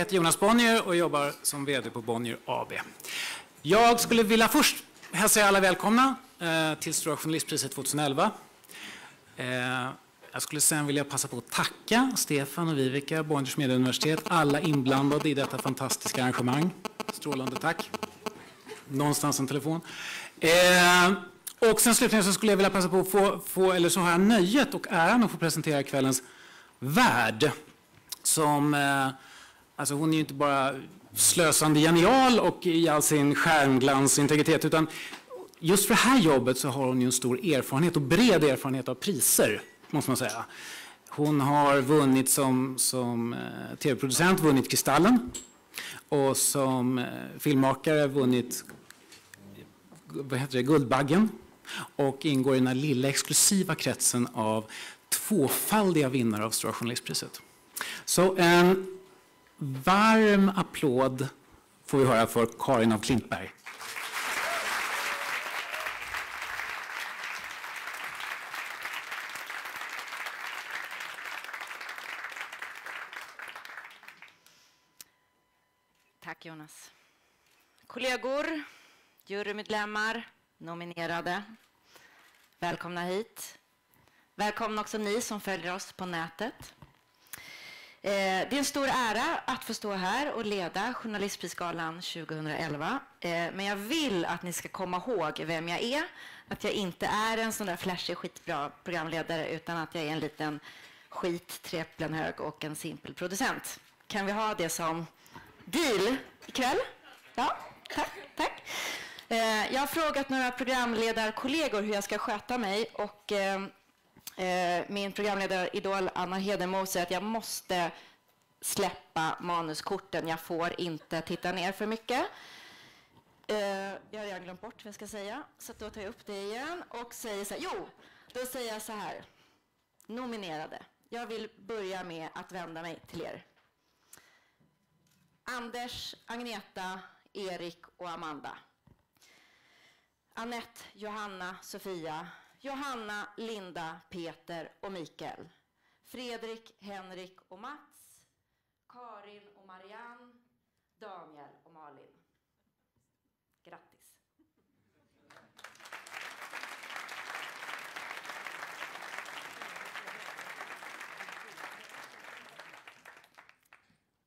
Jag heter Jonas Bonnier och jobbar som VD på Bonnier AB. Jag skulle vilja först hälsa er alla välkomna eh, till Stora Journalistpriset 2011. Eh, jag skulle sen vilja passa på att tacka Stefan och Vivica, Bonniers medieuniversitet, alla inblandade i detta fantastiska arrangemang. Strålande tack. Någonstans en telefon. Eh, och sen slutligen så skulle jag vilja passa på att få, få eller så har jag nöjet och äran att få presentera kvällens värd. Som, eh, alltså hon är ju inte bara slösande genial och i all sin skärmglans och integritet, utan just för det här jobbet så har hon ju en stor erfarenhet och bred erfarenhet av priser, måste man säga. Hon har vunnit som, som eh, tv-producent, vunnit Kristallen och som eh, filmmakare vunnit vad heter det, Guldbaggen och ingår i den här lilla exklusiva kretsen av tvåfaldiga vinnare av Stora Journalistpriset. Så en varm applåd får vi höra för Karin av Klintberg. Tack Jonas. Kollegor, jurymedlemmar, nominerade. Välkomna hit. Välkomna också ni som följer oss på nätet. Eh, det är en stor ära att få stå här och leda Journalistprisgalan 2011. Eh, men jag vill att ni ska komma ihåg vem jag är. Att jag inte är en sån där flashig, skitbra programledare utan att jag är en liten skit, tre hög och en simpel producent. Kan vi ha det som deal ikväll? Ja, tack. tack. Eh, jag har frågat några programledarkollegor hur jag ska sköta mig och eh, Eh, min programledaridol Anna Hedenmo säger att jag måste släppa manuskorten. Jag får inte titta ner för mycket. Eh, jag har redan glömt bort vad jag ska säga, så då tar jag upp det igen och säger så här. Jo, då säger jag så här. Nominerade. Jag vill börja med att vända mig till er. Anders, Agneta, Erik och Amanda. Annette, Johanna, Sofia, Johanna, Linda, Peter och Mikael. Fredrik, Henrik och Mats. Karin och Marianne. Daniel och Malin. Grattis.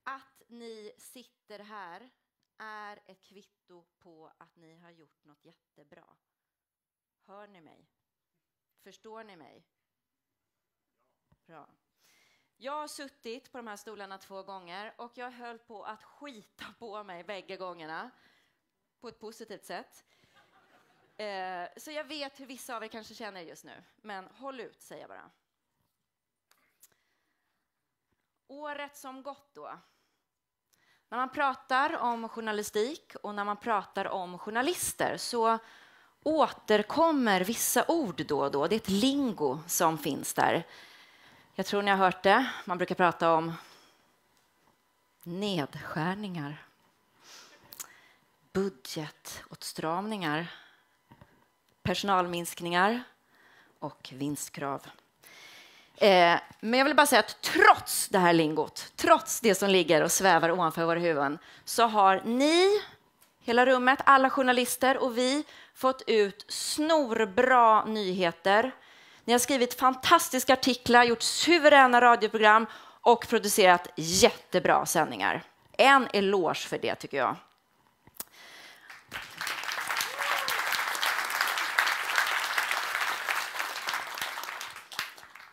Att ni sitter här är ett kvitto på att ni har gjort något jättebra. Hör ni mig? Förstår ni mig? Bra. Jag har suttit på de här stolarna två gånger och jag höll på att skita på mig bägge gångerna på ett positivt sätt. Eh, så jag vet hur vissa av er kanske känner just nu, men håll ut säger jag bara. Året som gått då. När man pratar om journalistik och när man pratar om journalister så återkommer vissa ord då och då. Det är ett lingo som finns där. Jag tror ni har hört det. Man brukar prata om nedskärningar, budgetåtstramningar, personalminskningar och vinstkrav. Eh, men jag vill bara säga att trots det här lingot, trots det som ligger och svävar ovanför våra huvuden, så har ni, hela rummet, alla journalister och vi fått ut snorbra nyheter. Ni har skrivit fantastiska artiklar, gjort suveräna radioprogram och producerat jättebra sändningar. En eloge för det, tycker jag.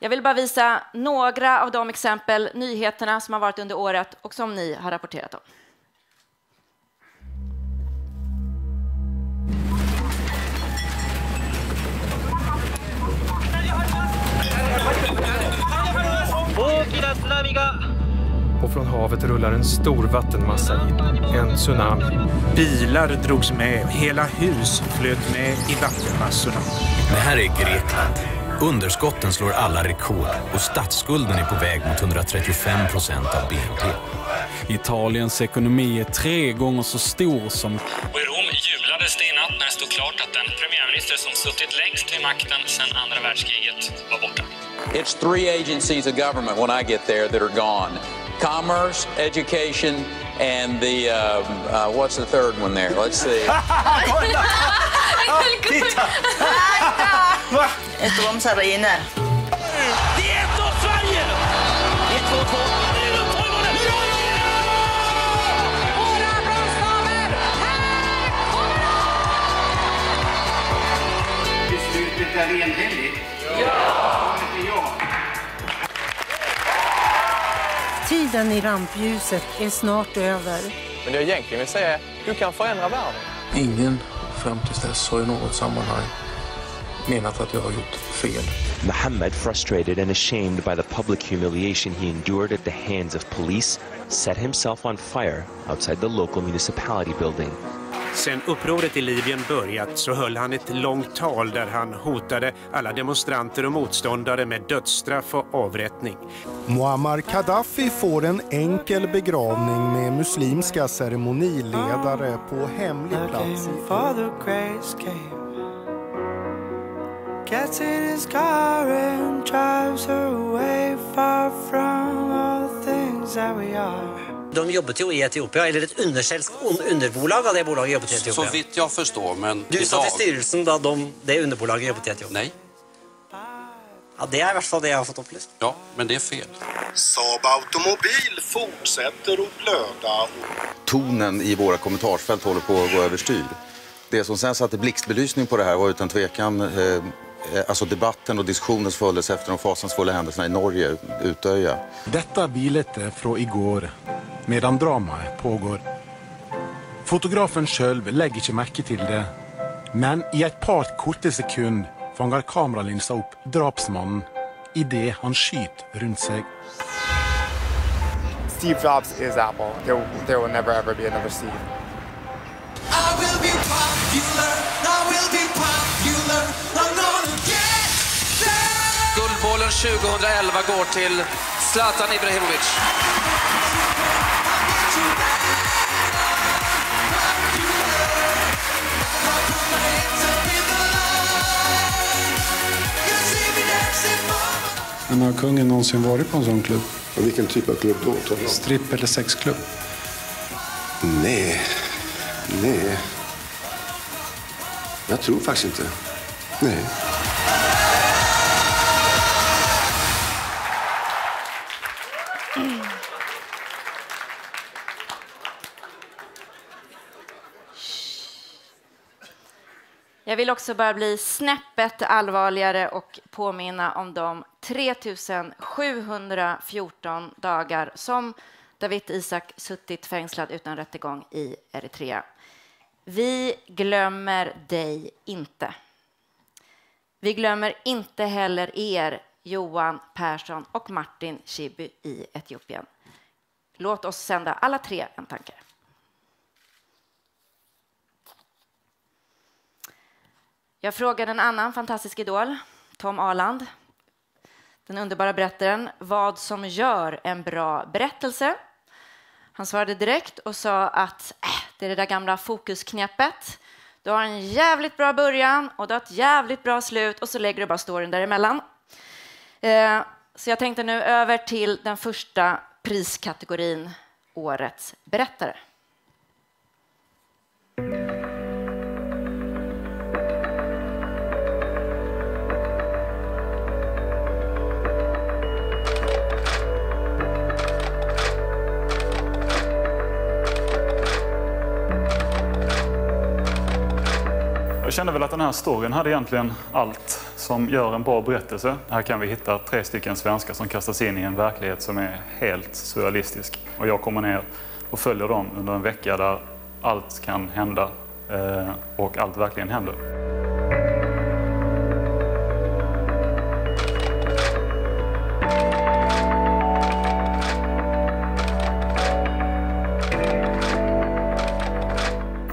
Jag vill bara visa några av de exempel, nyheterna som har varit under året och som ni har rapporterat om. Och från havet rullar en stor vattenmassa in. En tsunami. Bilar drogs med, hela hus flöt med i vattenmassorna. Det här är Grekland. Underskotten slår alla rekord och statsskulden är på väg mot 135 procent av BNP. Italiens ekonomi är tre gånger så stor som... Och i Rom jublades det i natt när det stod klart att den premiärminister som suttit längst vid makten sedan andra världskriget var borta. It's three agencies of government when I get there that are gone. commerce, education, and the, um, uh, what's the third one there? Let's see. Ett om Sarine. Det är Tiden i rampljuset är snart över. Men det jag egentligen vill säga är, du kan förändra världen. Ingen fram tills dess har i något sammanhang menat att jag har gjort fel. Muhammad, frustrated and ashamed by the public humiliation he endured at the hands of police, set himself on fire outside the local municipality building. Sen upproret i Libyen börjat så höll han ett långt tal där han hotade alla demonstranter och motståndare med dödsstraff och avrättning. Muammar Gaddafi får en enkel begravning med muslimska ceremoniledare på hemlig plats. Gets in his car and drives her away far from all things that we are. De jobbet jo i Etiopia, eller ett underselsk, underbolag av det bolaget jobbet i Etiopia. Så vitt jag förstår, men Du satt i styrelsen da de, det underbolaget jobbet i Etiopia? Nej. Ja, det är i hvert fall det jag har fått upplyst. Ja, men det är fel. Saab Automobil fortsätter att blöda. Tonen i våra kommentarsfält håller på att gå överstyr. Det som sen satte blixtbelysning på det här var utan tvekan eh, alltså debatten och diskussionen som följdes efter de fasansfulla händelserna i Norge, Utöja. Detta bildet från igår, medan dramaet pågår. Fotografen själv lägger inte märke till det, men i ett par korta sekunder fångar kameralinsen upp drapsmannen i det han skjuter runt sig. Steve Jobs is Apple. There, there will never ever be another Steve. I will be popular, I will be popular, I'm gonna get there! Guldbollen 2011 går till Zlatan Ibrahimovic. Men har kungen någonsin varit på en sån klubb? Och vilken typ av klubb då? Stripp eller sexklubb? Nej, nej. Jag tror faktiskt inte. Nej. Vill också bara bli snäppet allvarligare och påminna om de 3714 dagar som David Isak suttit fängslad utan rättegång i Eritrea. Vi glömmer dig inte. Vi glömmer inte heller er, Johan Persson och Martin Schibbye i Etiopien. Låt oss sända alla tre en tanke. Jag frågade en annan fantastisk idol, Tom Arland, den underbara berättaren, vad som gör en bra berättelse. Han svarade direkt och sa att äh, det är det där gamla fokusknepet. Du har en jävligt bra början och du har ett jävligt bra slut och så lägger du bara storyn däremellan. Eh, så jag tänkte nu över till den första priskategorin, Årets berättare. Jag kände väl att den här storyn hade egentligen allt som gör en bra berättelse. Här kan vi hitta tre stycken svenskar som kastas in i en verklighet som är helt surrealistisk. Och jag kommer ner och följer dem under en vecka där allt kan hända eh, och allt verkligen händer.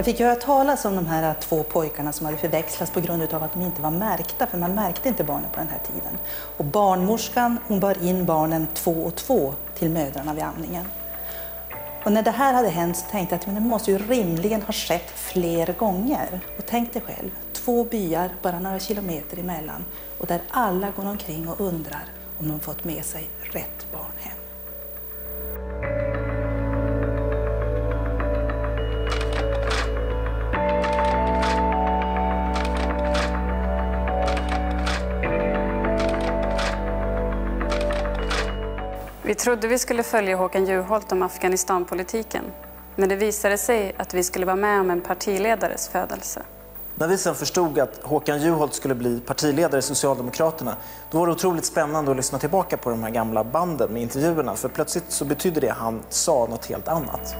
Fick höra talas om de här två pojkarna som hade förväxlats på grund av att de inte var märkta, för man märkte inte barnen på den här tiden. Och barnmorskan hon bar in barnen två och två till mödrarna vid amningen. Och när det här hade hänt så tänkte jag att men det måste ju rimligen ha skett fler gånger. Och tänk dig själv, två byar bara några kilometer emellan och där alla går omkring och undrar om de fått med sig rätt barn hem. Vi trodde vi skulle följa Håkan Juholt om Afghanistanpolitiken. Men det visade sig att vi skulle vara med om en partiledares födelse. När vi sen förstod att Håkan Juholt skulle bli partiledare i Socialdemokraterna, då var det otroligt spännande att lyssna tillbaka på de här gamla banden med intervjuerna, för plötsligt så betydde det han sa något helt annat.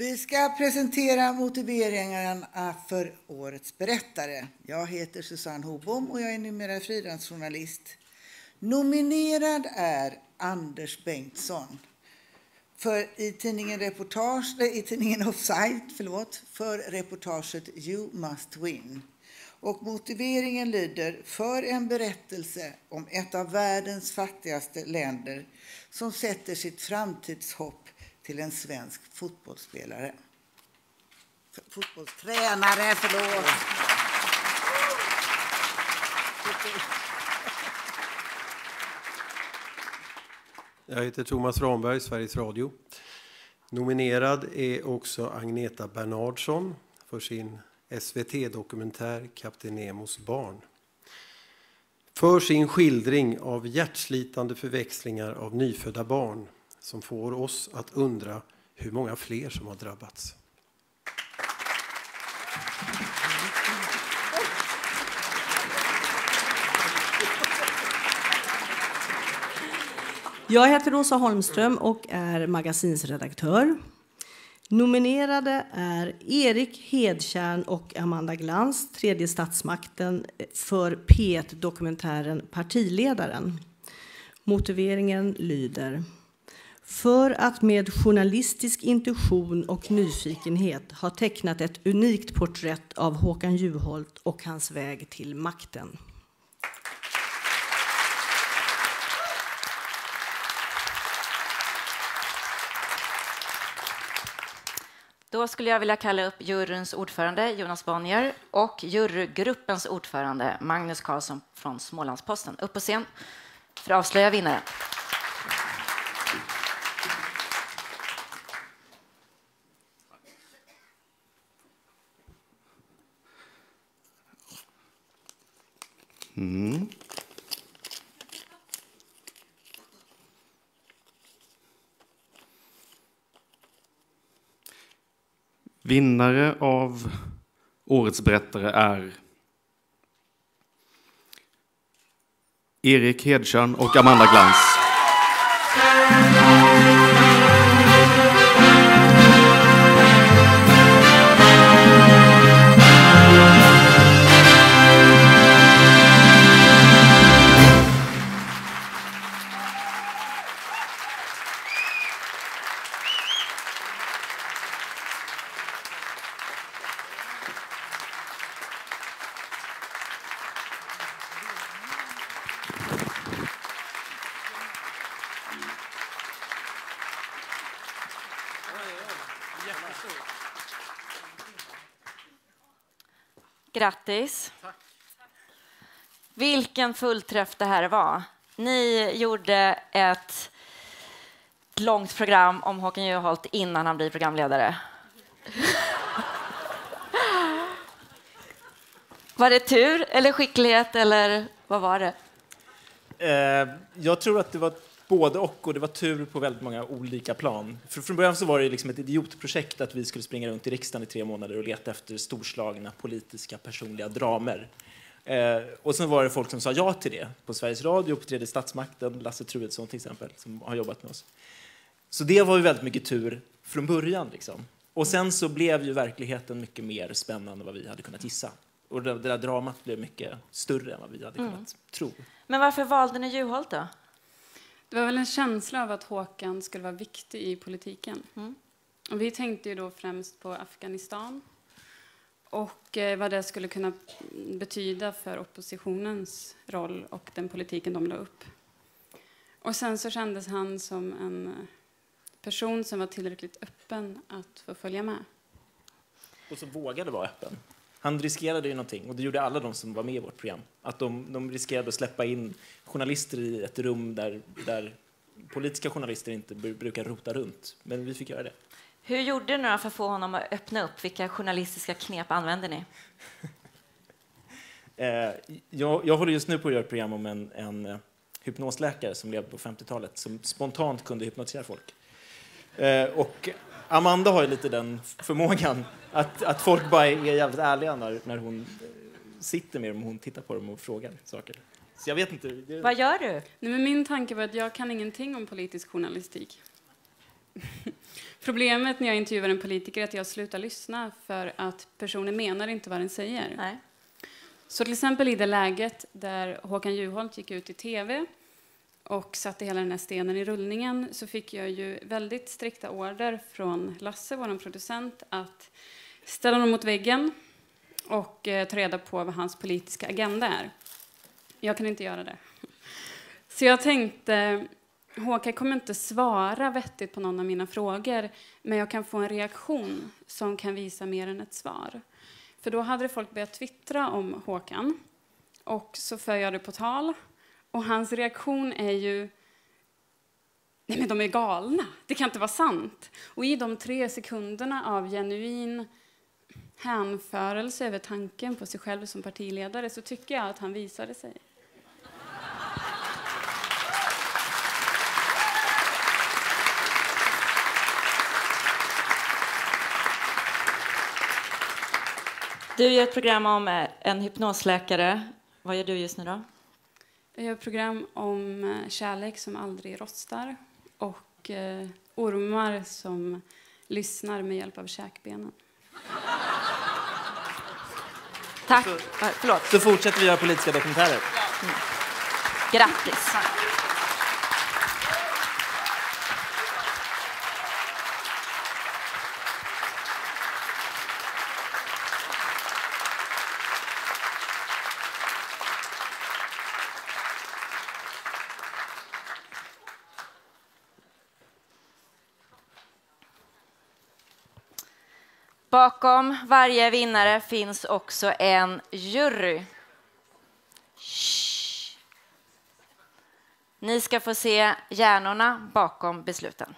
Vi ska presentera motiveringarna för årets berättare. Jag heter Susanne Hobom och jag är numera frilansjournalist. Nominerad är Anders Bengtsson för i tidningen, reportage, i tidningen Offside förlåt, för reportaget You must win. Och motiveringen lyder för en berättelse om ett av världens fattigaste länder som sätter sitt framtidshopp till en svensk fotbollsspelare. F- Fotbollstränare, förlåt. Jag heter Thomas Ramberg, Sveriges Radio. Nominerad är också Agneta Bernhardsson för sin SVT-dokumentär Kapten Nemos barn. För sin skildring av hjärtslitande förväxlingar av nyfödda barn som får oss att undra hur många fler som har drabbats. Jag heter Rosa Holmström och är magasinsredaktör. Nominerade är Erik Hedtjärn och Amanda Glans, Tredje statsmakten, för P1-dokumentären Partiledaren. Motiveringen lyder för att med journalistisk intuition och nyfikenhet ha tecknat ett unikt porträtt av Håkan Juholt och hans väg till makten. Då skulle jag vilja kalla upp juryns ordförande Jonas Bonnier och jurygruppens ordförande Magnus Karlsson från Smålandsposten upp på scen för att avslöja vinnaren. Vinnare av Årets berättare är Erik Hedtjörn och Amanda Glans. Grattis. Vilken fullträff det här var. Ni gjorde ett långt program om Håkan Juholt innan han blir programledare. Var det tur eller skicklighet eller vad var det? Eh, jag tror att det var både och och det var tur på väldigt många olika plan. För från början så var det liksom ett idiotprojekt att vi skulle springa runt i riksdagen i tre månader och leta efter storslagna politiska personliga dramer. Eh, och sen var det folk som sa ja till det på Sveriges Radio, på Tredje statsmakten, Lasse Truedsson till exempel, som har jobbat med oss. Så det var ju väldigt mycket tur från början. Liksom. Och sen så blev ju verkligheten mycket mer spännande än vad vi hade kunnat gissa. Och det, det där dramat blev mycket större än vad vi hade Mm. kunnat tro. Men varför valde ni Juholt då? Det var väl en känsla av att Håkan skulle vara viktig i politiken. Och vi tänkte ju då främst på Afghanistan och eh, vad det skulle kunna betyda för oppositionens roll och den politiken de la upp. Och sen så kändes han som en person som var tillräckligt öppen att få följa med. Och som vågade vara öppen. Han riskerade ju någonting, och det gjorde alla de som var med i vårt program. Att de, de riskerade att släppa in journalister i ett rum där, där politiska journalister inte br- brukar rota runt. Men vi fick göra det. Hur gjorde ni för att få honom att öppna upp? Vilka journalistiska knep använde ni? Eh, jag, jag håller just nu på att göra ett program om en, en eh, hypnosläkare som levde på 50-talet som spontant kunde hypnotisera folk. Eh, och Amanda har ju lite den förmågan att, att folk bara är jävligt ärliga när, när hon eh, sitter med dem och hon tittar på dem och frågar saker. Så jag vet inte. Det... Vad gör du? Nej, men min tanke var att jag kan ingenting om politisk journalistik. Problemet när jag intervjuar en politiker är att jag slutar lyssna för att personen menar inte vad den säger. Nej. Så till exempel i det läget där Håkan Juholt gick ut i tv och satte hela den här stenen i rullningen så fick jag ju väldigt strikta order från Lasse, vår producent, att ställa honom mot väggen och eh, ta reda på vad hans politiska agenda är. Jag kan inte göra det. Så jag tänkte, Håkan kommer inte svara vettigt på någon av mina frågor, men jag kan få en reaktion som kan visa mer än ett svar. För då hade folk börjat twittra om Håkan, och så för jag det på tal. Och hans reaktion är ju Nej, men de är galna. Det kan inte vara sant. Och i de tre sekunderna av genuin hänförelse över tanken på sig själv som partiledare så tycker jag att han visade sig. Du gör ett program om eh, en hypnosläkare. Vad gör du just nu då? Jag gör program om eh, kärlek som aldrig rostar och eh, ormar som lyssnar med hjälp av käkbenen. Tack. Eh, Förlåt. Så fortsätter vi göra politiska dokumentärer. Grattis. Bakom varje vinnare finns också en jury. Shh. Ni ska få se hjärnorna bakom besluten.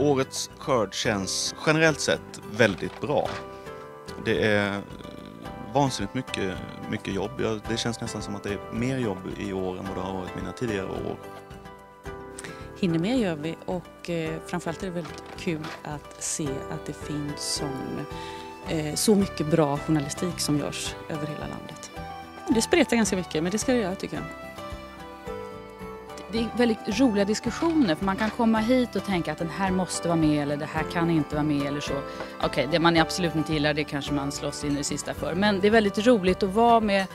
Årets skörd känns generellt sett väldigt bra. Det är vansinnigt mycket, mycket jobb. Det känns nästan som att det är mer jobb i år än vad det har varit mina tidigare år. Hinner med gör vi och eh, framförallt är det väldigt kul att se att det finns sån, eh, så mycket bra journalistik som görs över hela landet. Det spretar ganska mycket men det ska det göra tycker jag. Det är väldigt roliga diskussioner för man kan komma hit och tänka att den här måste vara med eller det här kan inte vara med eller så. Okej, det man absolut inte gillar det kanske man slåss in i det sista för. Men det är väldigt roligt att vara med,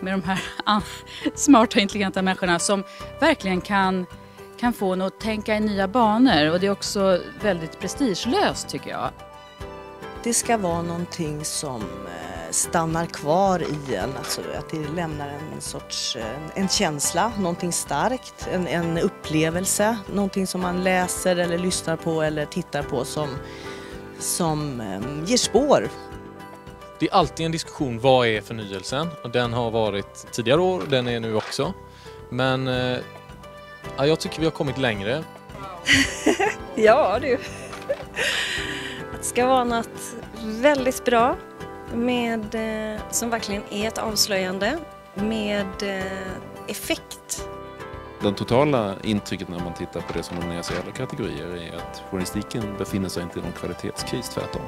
med de här smarta, intelligenta människorna som verkligen kan, kan få en att tänka i nya banor och det är också väldigt prestigelöst tycker jag. Det ska vara någonting som eh, stannar kvar i en, alltså att det lämnar en sorts en känsla, någonting starkt, en, en upplevelse, någonting som man läser eller lyssnar på eller tittar på som, som eh, ger spår. Det är alltid en diskussion, vad är förnyelsen? Och den har varit tidigare år, den är nu också. Men eh, ja, jag tycker vi har kommit längre. Ja du. Det ska vara något väldigt bra med, eh, som verkligen är ett avslöjande med eh, effekt. Det totala intrycket när man tittar på det som nomineras i alla kategorier är att journalistiken befinner sig inte i någon kvalitetskris, tvärtom.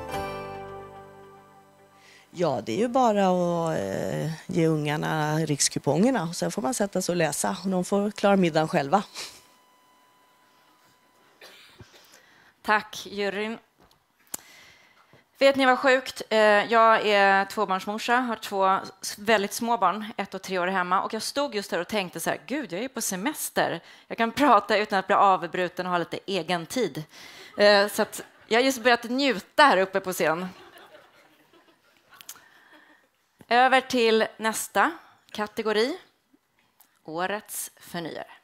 Ja, det är ju bara att eh, ge ungarna rikskupongerna och sen får man sätta sig och läsa och de får klara middagen själva. Tack, juryn. Vet ni vad sjukt? Eh, jag är tvåbarnsmorsa, har två väldigt små barn, ett och tre år hemma. Och jag stod just där och tänkte så här, gud, jag är på semester. Jag kan prata utan att bli avbruten och ha lite egen tid. Eh, så att jag har just börjat njuta här uppe på scen. Över till nästa kategori. Årets förnyare.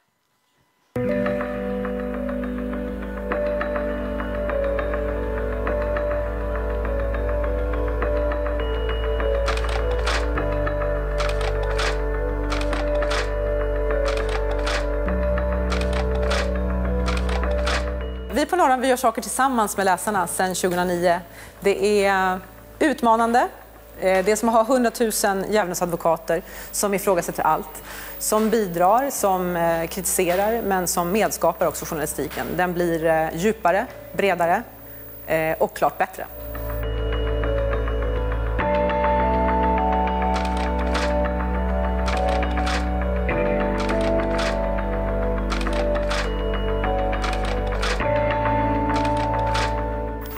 Morgon. Vi gör saker tillsammans med läsarna sedan 2009. Det är utmanande. Eh, det är som att ha 100 000 djävulsadvokater som ifrågasätter allt. Som bidrar, som eh, kritiserar, men som medskapar också journalistiken. Den blir eh, djupare, bredare och klart bättre.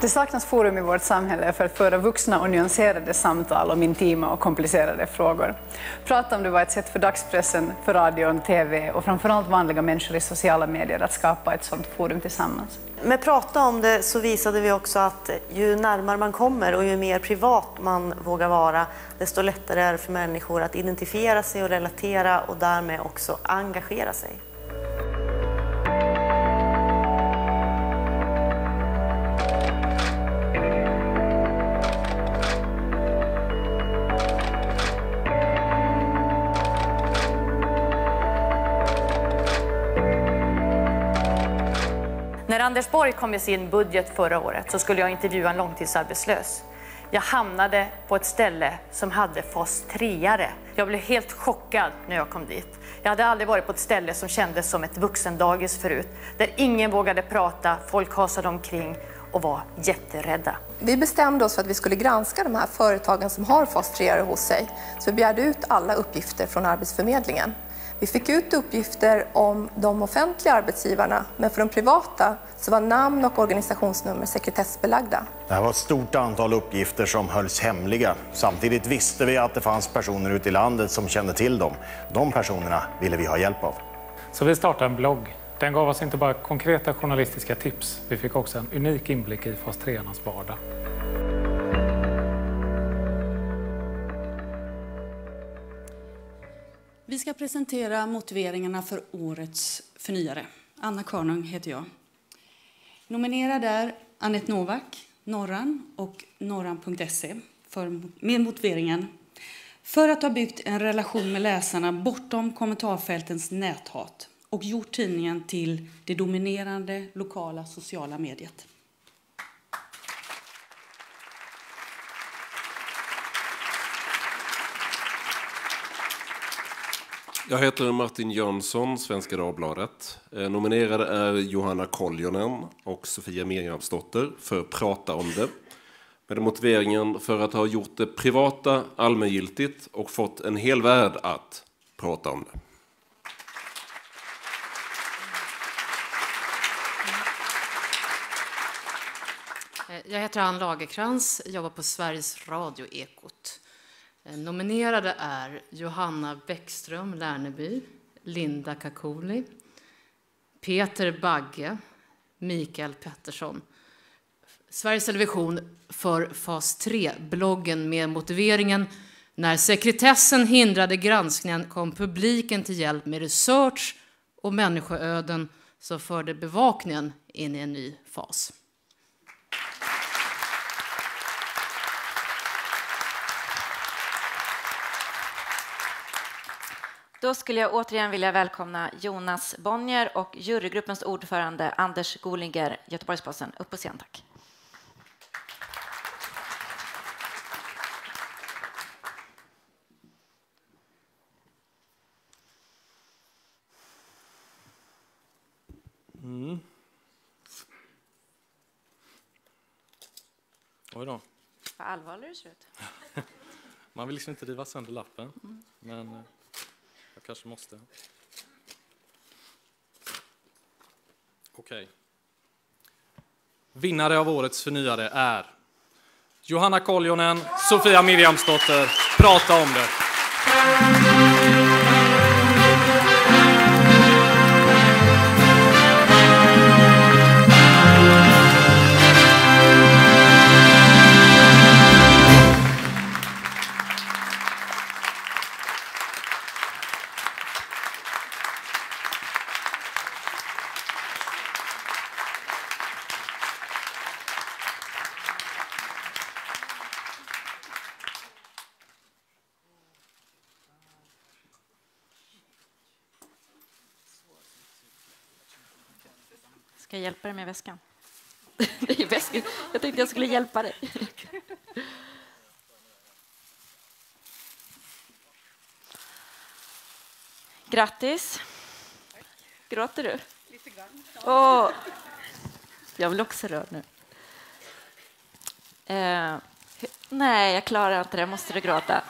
Det saknas forum i vårt samhälle för att föra vuxna och nyanserade samtal om intima och komplicerade frågor. Prata om det var ett sätt för dagspressen, för radion, TV och framförallt vanliga människor i sociala medier att skapa ett sådant forum tillsammans. Med prata om det så visade vi också att ju närmare man kommer och ju mer privat man vågar vara, desto lättare är det för människor att identifiera sig och relatera och därmed också engagera sig. Anders Borg kom med sin budget förra året så skulle jag intervjua en långtidsarbetslös. Jag hamnade på ett ställe som hade fas 3 Jag blev helt chockad när jag kom dit. Jag hade aldrig varit på ett ställe som kändes som ett vuxendagis förut. Där ingen vågade prata, folk hasade omkring och var jätterädda. Vi bestämde oss för att vi skulle granska de här företagen som har fas 3 hos sig. Så vi begärde ut alla uppgifter från Arbetsförmedlingen. Vi fick ut uppgifter om de offentliga arbetsgivarna, men för de privata så var namn och organisationsnummer sekretessbelagda. Det här var ett stort antal uppgifter som hölls hemliga. Samtidigt visste vi att det fanns personer ute i landet som kände till dem. De personerna ville vi ha hjälp av. Så vi startade en blogg. Den gav oss inte bara konkreta journalistiska tips, vi fick också en unik inblick i fas 3 vardag. Vi ska presentera motiveringarna för årets förnyare. Anna Karnung heter jag. Nominerad är Anette Novak, Norran och norran.se för- med motiveringen för att ha byggt en relation med läsarna bortom kommentarfältens näthat och gjort tidningen till det dominerande lokala sociala mediet. Jag heter Martin Jönsson, Svenska Dagbladet. Eh, nominerade är Johanna Koljonen och Sofia Mirjamsdotter för Prata om det. Med motiveringen för att ha gjort det privata allmängiltigt och fått en hel värld att prata om det. Eh, jag heter Ann Lagerkrans, jobbar på Sveriges Radio Ekot. Eh, nominerade är Johanna Bäckström Lärneby, Linda Kakuli, Peter Bagge, Mikael Pettersson. Sveriges Television för Fas 3, bloggen med motiveringen När sekretessen hindrade granskningen kom publiken till hjälp med research och människoöden som förde bevakningen in i en ny fas. Då skulle jag återigen vilja välkomna Jonas Bonnier och jurygruppens ordförande Anders Golinger, Göteborgs-Posten. Upp på scen, tack. Mm. Oj då. Vad allvarlig du ser ut. Man vill liksom inte riva sönder lappen, men eh, jag kanske måste. Okej. Vinnare av årets förnyare är Johanna Koljonen, Sofia Mirjamsdotter. Prata om det. Ska jag hjälpa dig med väskan? Det är bäst. Jag tänkte jag skulle hjälpa dig. Grattis. Gråter du? Lite grann. Åh, jag blir också rörd nu. Eh, nej, jag klarar inte det. Måste du gråta?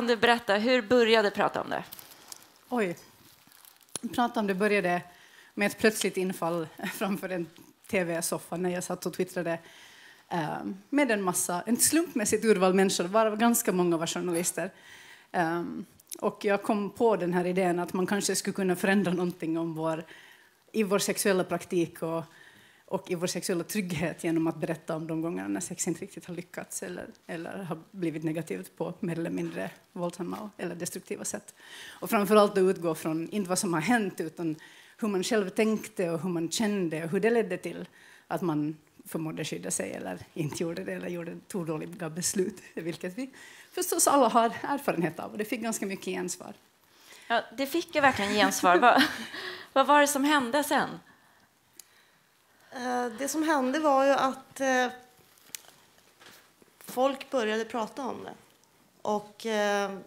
Kan du berätta, hur började prata om det? Oj. Prata om det började med ett plötsligt infall framför en tv-soffa när jag satt och twittrade eh, med en massa, en slumpmässigt urval människor, varav ganska många var journalister. Eh, och jag kom på den här idén att man kanske skulle kunna förändra någonting om vår, i vår sexuella praktik och, och i vår sexuella trygghet genom att berätta om de gångerna när sex inte riktigt har lyckats eller, eller har blivit negativt på mer eller mindre våldsamma eller destruktiva sätt. Och framförallt att utgå från inte vad som har hänt utan hur man själv tänkte och hur man kände och hur det ledde till att man förmådde skydda sig eller inte gjorde det eller gjorde, tog dåliga beslut, vilket vi förstås alla har erfarenhet av. Och det fick ganska mycket gensvar. Ja, det fick ju verkligen gensvar. vad, vad var det som hände sen? Eh, Det som hände var ju att eh, folk började prata om det. Och eh,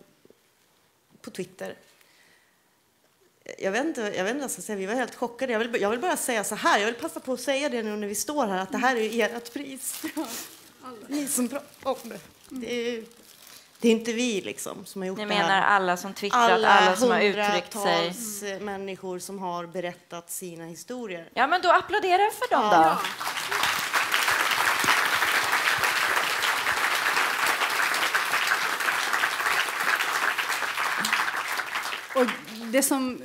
på Twitter. Jag vet inte, jag vet inte vad jag ska säga. Vi var helt chockade. Jag vill, jag vill bara säga så här. Jag vill passa på att säga det nu när vi står här. Att det här är ert pris. Ni som pratar om det. Det är, det är inte vi liksom som har gjort Ni det här. menar alla som twittrat, alla som har uttryckt sig? eh, människor som har berättat sina historier. Ja, men då applåderar för dem Ja. då. Och det som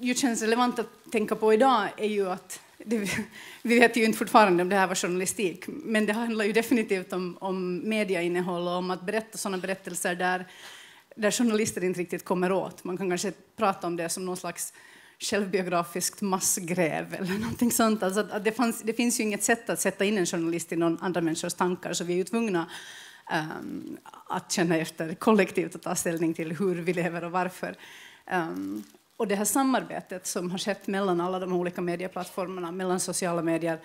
ju känns relevant att tänka på idag är ju att det, vi vet ju inte fortfarande om det här var journalistik, men det handlar ju definitivt om, om mediainnehåll och om att berätta sådana berättelser där, där journalister inte riktigt kommer åt. Man kan kanske prata om det som någon slags självbiografiskt massgräv eller någonting sånt. Alltså att, att det, fanns, det finns ju inget sätt att sätta in en journalist i någon andra människors tankar, så vi är ju tvungna um, att känna efter kollektivt och ta ställning till hur vi lever och varför. Um, och det här samarbetet som har skett mellan alla de olika medieplattformarna, mellan sociala medier,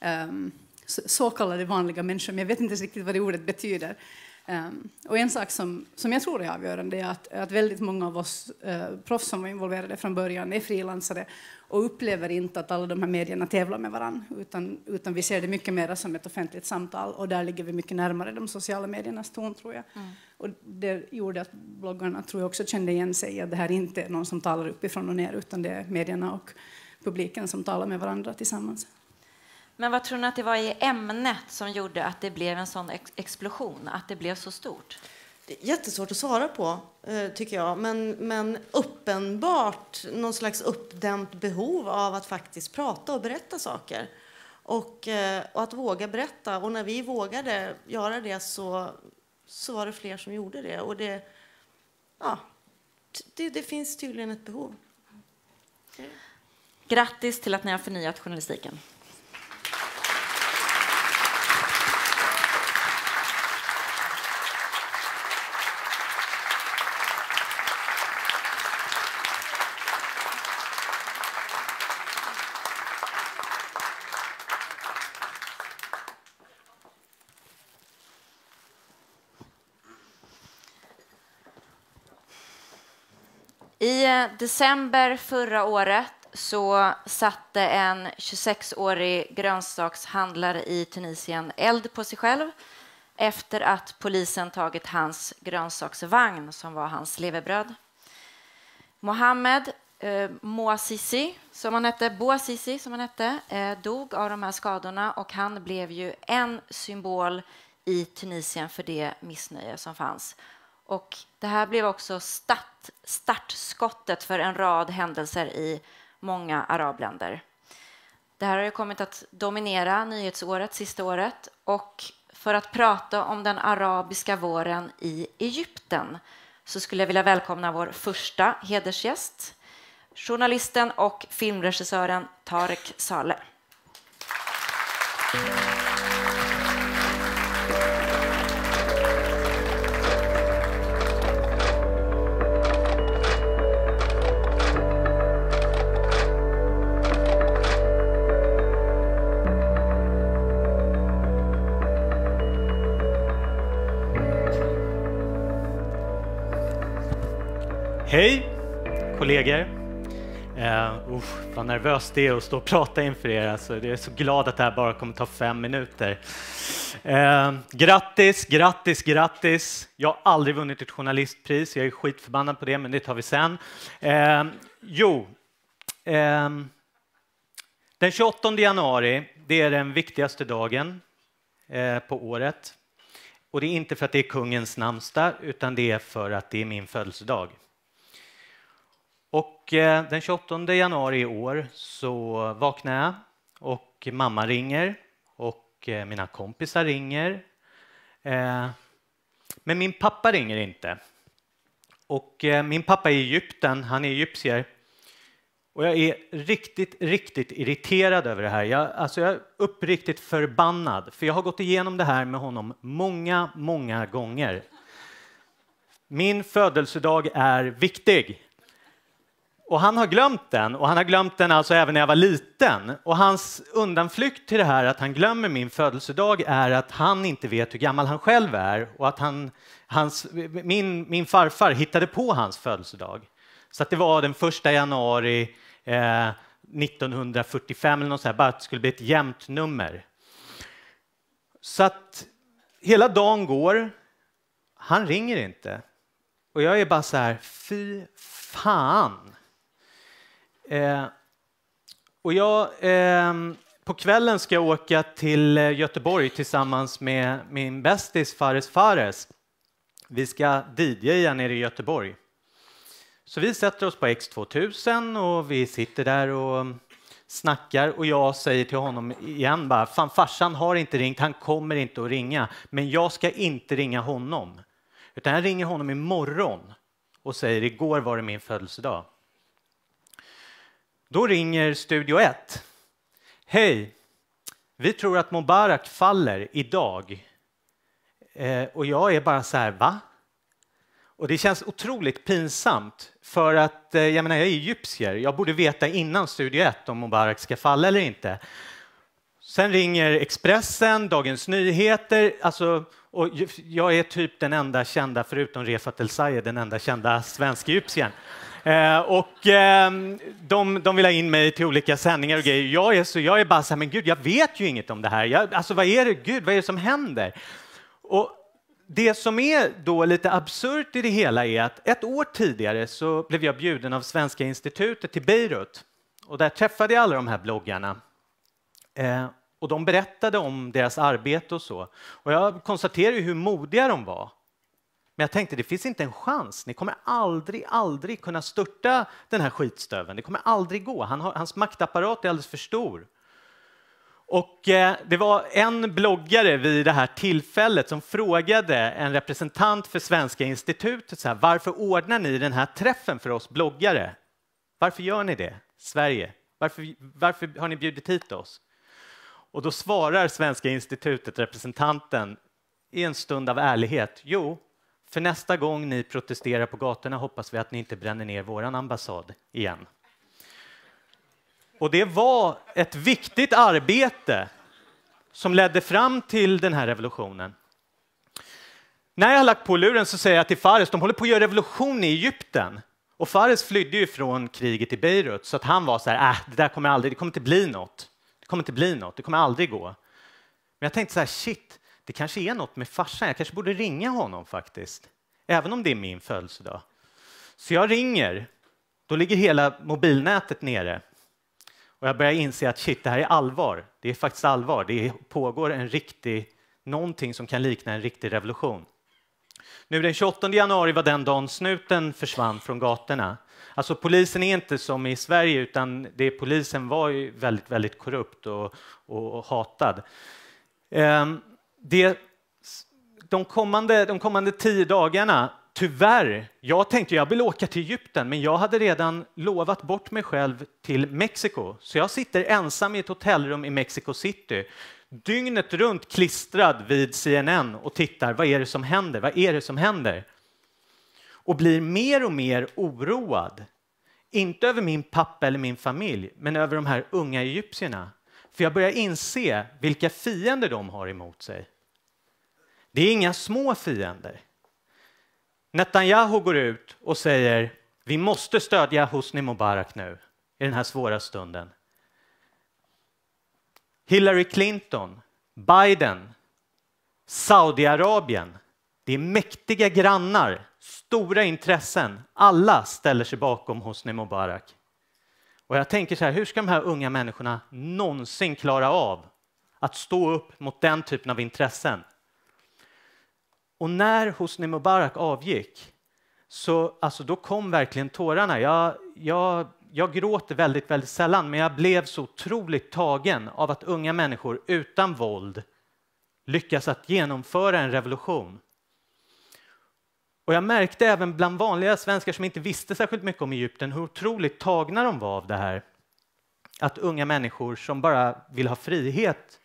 ehm, så kallade vanliga människor, men jag vet inte riktigt vad det ordet betyder. Ehm, och en sak som, som jag tror är avgörande är att, att väldigt många av oss uh, proffs som var involverade från början är frilansare och upplever inte att alla de här medierna tävlar med varandra, utan, utan vi ser det mycket mer som ett offentligt samtal och där ligger vi mycket närmare de sociala mediernas ton, tror jag. Mm. Och det gjorde att bloggarna tror jag också kände igen sig, att det här inte är någon som talar uppifrån och ner, utan det är medierna och publiken som talar med varandra tillsammans. Men vad tror ni att det var i ämnet som gjorde att det blev en sån ex explosion, att det blev så stort? Det är jättesvårt att svara på, eh, tycker jag. Men, men uppenbart någon slags uppdämt behov av att faktiskt prata och berätta saker. Och, eh, och att våga berätta. Och när vi vågade göra det så, så var det fler som gjorde det. Och det, ja, det, det finns tydligen ett behov. Grattis till att ni har förnyat journalistiken. December förra året så satte en 26-årig grönsakshandlare i Tunisien eld på sig själv efter att polisen tagit hans grönsaksvagn som var hans levebröd. Mohammed eh, som han hette, Bouazizi, som han hette, eh, dog av de här skadorna och han blev ju en symbol i Tunisien för det missnöje som fanns. Och det här blev också start, startskottet för en rad händelser i många arabländer. Det här har ju kommit att dominera nyhetsåret, sista året. Och för att prata om den arabiska våren i Egypten så skulle jag vilja välkomna vår första hedersgäst, journalisten och filmregissören Tarek Saleh. Nervöst det är att stå och prata inför er. Alltså, jag är så glad att det här bara kommer ta fem minuter. Eh, grattis, grattis, grattis. Jag har aldrig vunnit ett journalistpris. Jag är skitförbannad på det, men det tar vi sen. Eh, jo, eh, den 28 januari, det är den viktigaste dagen eh, på året. Och det är inte för att det är kungens namnsdag, utan det är för att det är min födelsedag. Och eh, den 28 januari i år så vaknar jag och mamma ringer och eh, mina kompisar ringer. Eh, men min pappa ringer inte. Och min pappa är i Egypten, han är egyptier. Och jag är riktigt, riktigt irriterad över det här. Jag, alltså jag är uppriktigt förbannad, för jag har gått igenom det här med honom många, många gånger. Min födelsedag är viktig. Och han har glömt den, och han har glömt den alltså även när jag var liten. Och hans undanflykt till det här att han glömmer min födelsedag är att han inte vet hur gammal han själv är och att han, hans, min, min farfar hittade på hans födelsedag. Så att det var den första januari eh, 1945 eller något så här, bara att det skulle bli ett jämnt nummer. Så att hela dagen går, han ringer inte. Och jag är bara så här, fy fan. Eh, och jag, eh, på kvällen ska jag åka till eh, Göteborg tillsammans med min bästis Fares Fares. Vi ska DJa nere i Göteborg. Så vi sätter oss på X2000 och vi sitter där och mm, snackar och jag säger till honom igen bara, fan farsan har inte ringt, han kommer inte att ringa, men jag ska inte ringa honom. Utan jag ringer honom imorgon och säger igår var det min födelsedag. Då ringer Studio 1. Hej, vi tror att Mubarak faller idag. Eh, och jag är bara så här, va? Och det känns otroligt pinsamt för att eh, jag menar, jag är egyptier. Jag borde veta innan Studio 1 om Mubarak ska falla eller inte. Sen ringer Expressen, Dagens Nyheter, alltså, och jag är typ den enda kända, förutom Refat El Sayed, den enda kända svensk-egyptiern. Eh, och eh, de, de vill ha in mig till olika sändningar och grejer. Jag är, så, jag är bara så här, men gud, jag vet ju inget om det här. Jag, alltså, vad är det, gud, vad är det som händer? Och det som är då lite absurt i det hela är att ett år tidigare så blev jag bjuden av Svenska institutet till Beirut och där träffade jag alla de här bloggarna. Eh, och de berättade om deras arbete och så. Och jag konstaterade hur modiga de var. Men jag tänkte, det finns inte en chans. Ni kommer aldrig, aldrig kunna störta den här skitstöven. Det kommer aldrig gå. Han har, hans maktapparat är alldeles för stor. Och eh, det var en bloggare vid det här tillfället som frågade en representant för Svenska institutet så här, varför ordnar ni den här träffen för oss bloggare? Varför gör ni det, Sverige? Varför, varför har ni bjudit hit oss? Och då svarar Svenska institutet, representanten, i en stund av ärlighet. Jo, för nästa gång ni protesterar på gatorna hoppas vi att ni inte bränner ner vår ambassad igen. Och det var ett viktigt arbete som ledde fram till den här revolutionen. När jag har lagt på luren så säger jag till Fares, de håller på att göra revolution i Egypten. Och Fares flydde ju från kriget i Beirut så att han var så här, äh, det där kommer aldrig, det kommer inte bli något. Det kommer inte bli något, det kommer aldrig gå. Men jag tänkte så här, shit, det kanske är något med farsan. Jag kanske borde ringa honom faktiskt, även om det är min födelsedag. Så jag ringer. Då ligger hela mobilnätet nere. Och jag börjar inse att shit, det här är allvar. Det är faktiskt allvar. Det pågår en riktig, någonting som kan likna en riktig revolution. Nu den 28 januari var den dagen snuten försvann från gatorna. Alltså polisen är inte som i Sverige, utan det, polisen var ju väldigt, väldigt korrupt och, och hatad. Um, det, de, kommande, de kommande tio dagarna, tyvärr, jag tänkte jag vill åka till Egypten, men jag hade redan lovat bort mig själv till Mexiko. Så jag sitter ensam i ett hotellrum i Mexico City, dygnet runt klistrad vid CNN och tittar, vad är det som händer? Vad är det som händer? Och blir mer och mer oroad. Inte över min pappa eller min familj, men över de här unga egyptierna. För jag börjar inse vilka fiender de har emot sig. Det är inga små fiender. Netanyahu går ut och säger Vi måste stödja Hosni Mubarak nu i den här svåra stunden. Hillary Clinton, Biden, Saudiarabien. Det är mäktiga grannar, stora intressen. Alla ställer sig bakom Hosni Mubarak. Och jag tänker så här, hur ska de här unga människorna någonsin klara av att stå upp mot den typen av intressen? Och när Hosni Mubarak avgick, så alltså, då kom verkligen tårarna. Jag, jag, jag gråter väldigt, väldigt sällan, men jag blev så otroligt tagen av att unga människor utan våld lyckas att genomföra en revolution. Och jag märkte även bland vanliga svenskar som inte visste särskilt mycket om Egypten hur otroligt tagna de var av det här. Att unga människor som bara vill ha frihet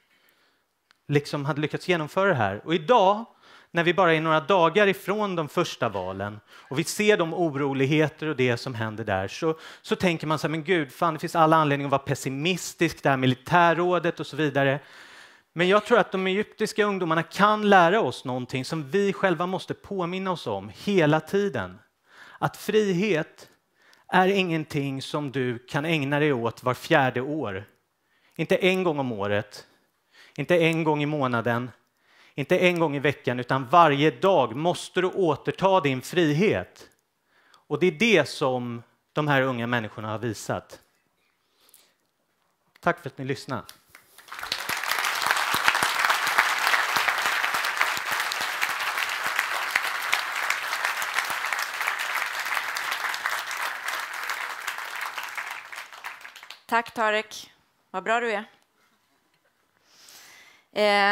liksom hade lyckats genomföra det här. Och idag, när vi bara är några dagar ifrån de första valen och vi ser de oroligheter och det som händer där så, så tänker man så här, men gud, fan, det finns alla anledningar att vara pessimistisk, det här militärrådet och så vidare. Men jag tror att de egyptiska ungdomarna kan lära oss någonting som vi själva måste påminna oss om hela tiden. Att frihet är ingenting som du kan ägna dig åt var fjärde år. Inte en gång om året, inte en gång i månaden, inte en gång i veckan, utan varje dag måste du återta din frihet. Och det är det som de här unga människorna har visat. Tack för att ni lyssnade. Tack Tarek, vad bra du är.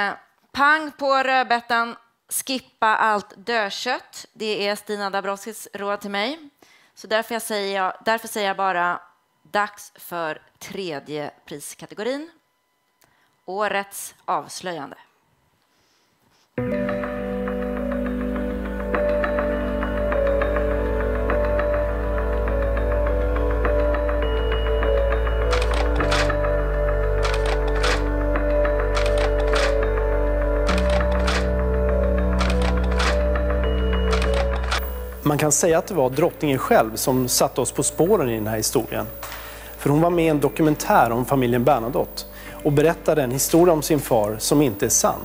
Eh, pang på rödbetan, skippa allt dödkött. Det är Stina Dabrowskis råd till mig. Så därför, jag säger därför säger jag bara dags för tredje priskategorin. Årets avslöjande. Man kan säga att det var drottningen själv som satte oss på spåren i den här historien. För hon var med i en dokumentär om familjen Bernadotte och berättade en historia om sin far som inte är sann.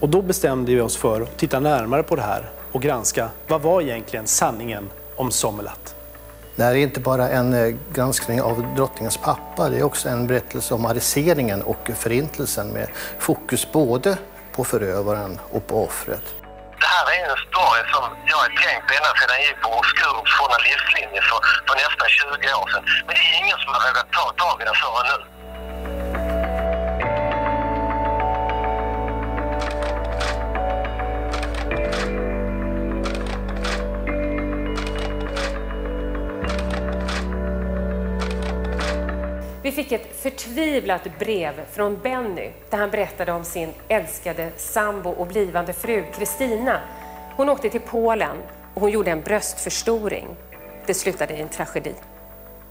Och då bestämde vi oss för att titta närmare på det här och granska vad var egentligen sanningen om Sommerlath. Det här är inte bara en eh, granskning av drottningens pappa, det är också en berättelse om arreseringen och förintelsen med fokus både på förövaren och på offret. Det här är en är, som jag är tänkt ända sedan jag gick på Skurups journalistlinje för, för nästan 20 år sedan. Men det är ingen som har vågat ta tag i den förrän nu. Vi fick ett förtvivlat brev från Benny där han berättade om sin älskade sambo och blivande fru Kristina. Hon åkte till Polen och hon gjorde en bröstförstoring. Det slutade i en tragedi.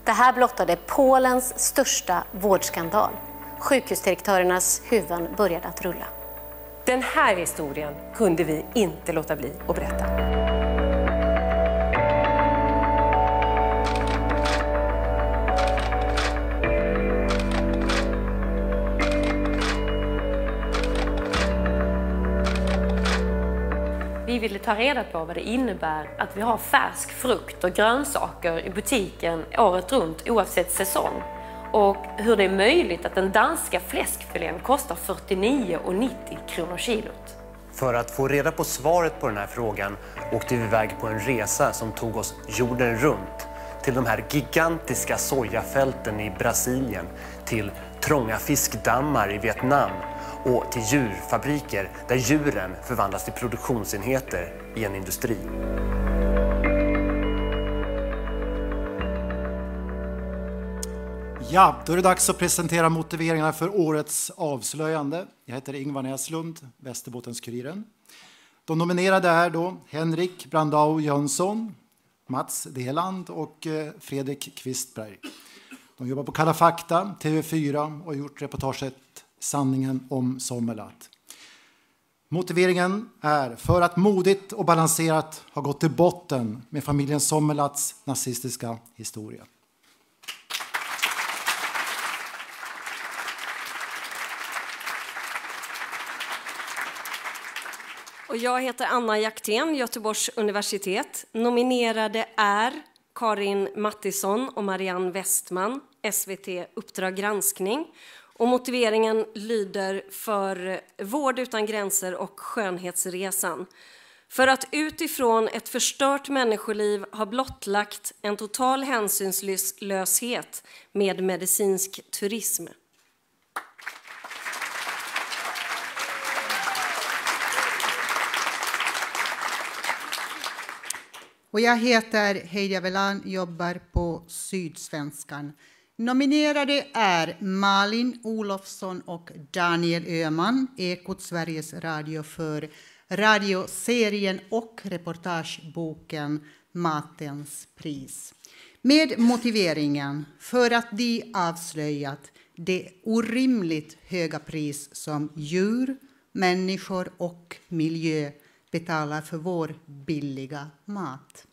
Det här blottade Polens största vårdskandal. Sjukhusdirektörernas huvuden började att rulla. Den här historien kunde vi inte låta bli att berätta. Ville ta reda på vad det innebär att vi har färsk frukt och grönsaker i butiken året runt oavsett säsong. Och hur det är möjligt att den danska fläskfilén kostar 49,90 kronor kilot. För att få reda på svaret på den här frågan åkte vi iväg på en resa som tog oss jorden runt. Till de här gigantiska sojafälten i Brasilien, till trånga fiskdammar i Vietnam och till djurfabriker där djuren förvandlas till produktionsenheter i en industri. Ja, då är det dags att presentera motiveringarna för årets avslöjande. Jag heter Ingvar Näslund, Västerbottens-Kuriren. De nominerade är då Henrik Brandau Jönsson, Mats Deland och eh, Fredrik Kvistberg. De jobbar på Kalla fakta, TV4 och har gjort reportaget Sanningen om Sommerlath. Motiveringen är för att modigt och balanserat ha gått till botten med familjen Sommerlats nazistiska historia. Och jag heter Anna Jaktén, Göteborgs universitet. Nominerade är Karin Mattisson och Marianne Westman, SVT Uppdrag granskning. Och motiveringen lyder för Vård utan gränser och Skönhetsresan. För att utifrån ett förstört människoliv ha blottlagt en total hänsynslöshet med medicinsk turism. Och jag heter Heidi Avelan, jobbar på Sydsvenskan. Nominerade är Malin Olofsson och Daniel Öhman, Ekot Sveriges Radio för radioserien och reportageboken Matens pris. Med motiveringen för att de avslöjat det orimligt höga pris som djur, människor och miljö betalar för vår billiga mat.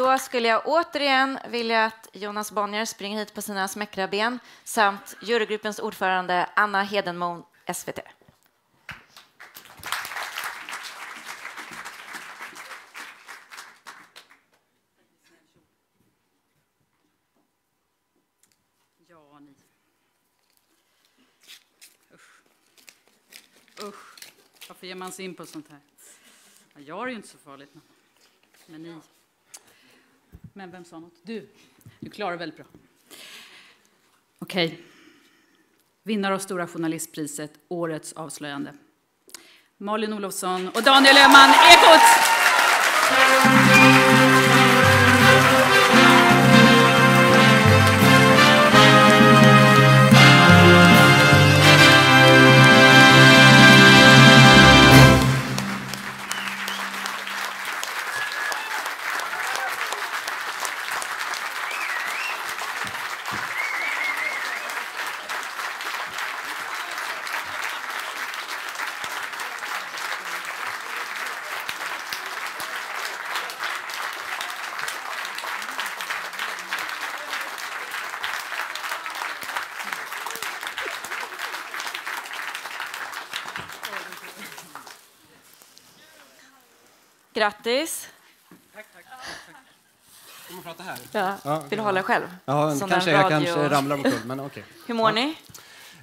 Då skulle jag återigen vilja att Jonas Bonnier springer hit på sina smäckra ben samt jurygruppens ordförande Anna Hedenmo, SVT. Ja, ni. Usch. Usch. Varför ger man sig in på sånt här? Jag jag är ju inte så farligt, men, men ni. Men vem sa något? Du. Du klarar det väldigt bra. Okej. Vinnare av Stora journalistpriset, Årets avslöjande. Malin Olofsson och Daniel Öhman, Ekot! Grattis! Prata här? Ja. Vill du hålla själv? Ja, kanske jag kanske ramlar omkull, men okej. Hur mår ja. ni?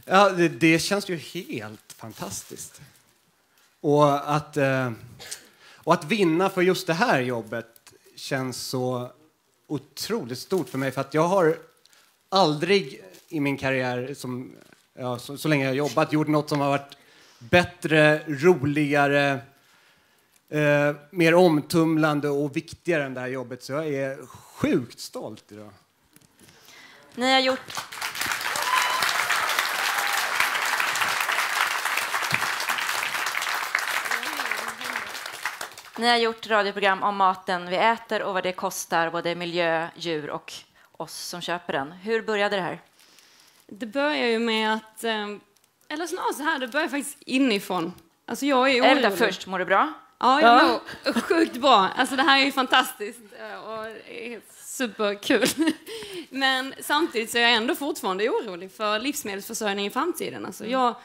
Ja, det, det känns ju helt fantastiskt. Och att, eh, och att vinna för just det här jobbet känns så otroligt stort för mig. För att jag har aldrig i min karriär, som, ja, så, så länge jag har jobbat, gjort något som har varit bättre, roligare, eh, mer omtumlande och viktigare än det här jobbet. Så jag är sjukt stolt idag. Ni har gjort... Ni har gjort radioprogram om maten vi äter och vad det kostar, både miljö, djur och oss som köper den. Hur började det här? Det börjar ju med att, eh, eller snarare så här, det börjar faktiskt inifrån. Alltså jag är Är det orolig. först? Mår du bra? Ja, jag Ja. mår sjukt bra. Alltså det här är ju fantastiskt eh, och superkul. Men samtidigt så är jag ändå fortfarande orolig för livsmedelsförsörjningen i framtiden. Alltså jag,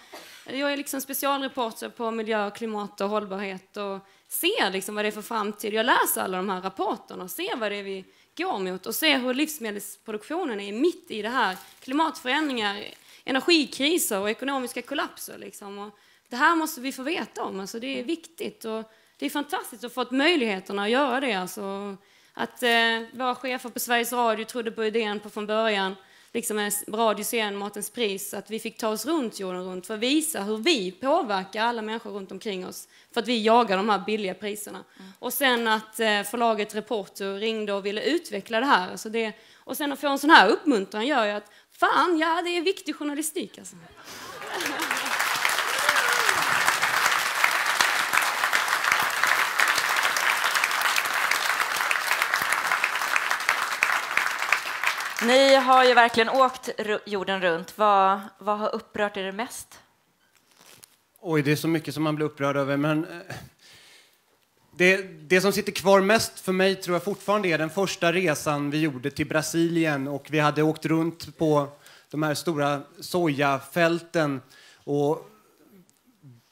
jag är liksom specialreporter på miljö, klimat och hållbarhet och ser liksom vad det är för framtid. Jag läser alla de här rapporterna och ser vad det är vi går mot och ser hur livsmedelsproduktionen är mitt i det här. Klimatförändringar, energikriser och ekonomiska kollapser. Liksom. Och det här måste vi få veta om. Alltså det är viktigt. Och det är fantastiskt att få möjligheterna att göra det. Alltså att eh, våra chefer på Sveriges Radio trodde på idén på från början, liksom en radioscen Matens pris, att vi fick ta oss runt jorden runt för att visa hur vi påverkar alla människor runt omkring oss för att vi jagar de här billiga priserna. Och sen att eh, förlaget Reporter ringde och ville utveckla det här. Alltså det, och sen att få en sån här uppmuntran gör ju att fan, ja det är viktig journalistik alltså. Ni har ju verkligen åkt jorden runt. Vad, vad har upprört er mest? Oj, det är så mycket som man blir upprörd över, men eh, det, det som sitter kvar mest för mig tror jag fortfarande är den första resan vi gjorde till Brasilien och vi hade åkt runt på de här stora sojafälten och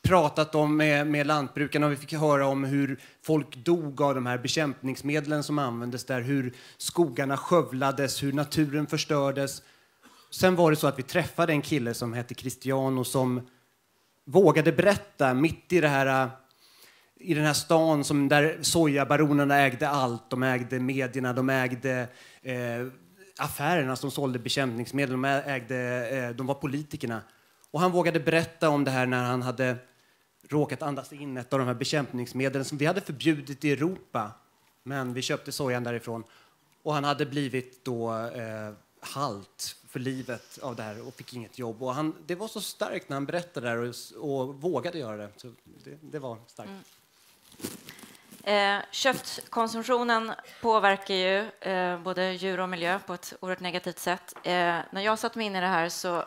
pratat om med, med lantbrukarna och vi fick höra om hur folk dog av de här bekämpningsmedlen som användes där, hur skogarna skövlades, hur naturen förstördes. Sen var det så att vi träffade en kille som hette Cristiano som vågade berätta mitt i det här i den här stan som där sojabaronerna ägde allt. De ägde medierna, de ägde eh, affärerna som sålde bekämpningsmedel, de, ägde, eh, de var politikerna. Och han vågade berätta om det här när han hade råkat andas in ett av de här bekämpningsmedlen som vi hade förbjudit i Europa. Men vi köpte sojan därifrån. Och han hade blivit då eh, halt för livet av det här och fick inget jobb. Och han, det var så starkt när han berättade det och, och vågade göra det. Så det, det var starkt. Mm. Eh, köttkonsumtionen påverkar ju eh, både djur och miljö på ett oerhört negativt sätt. Eh, när jag satt mig in i det här så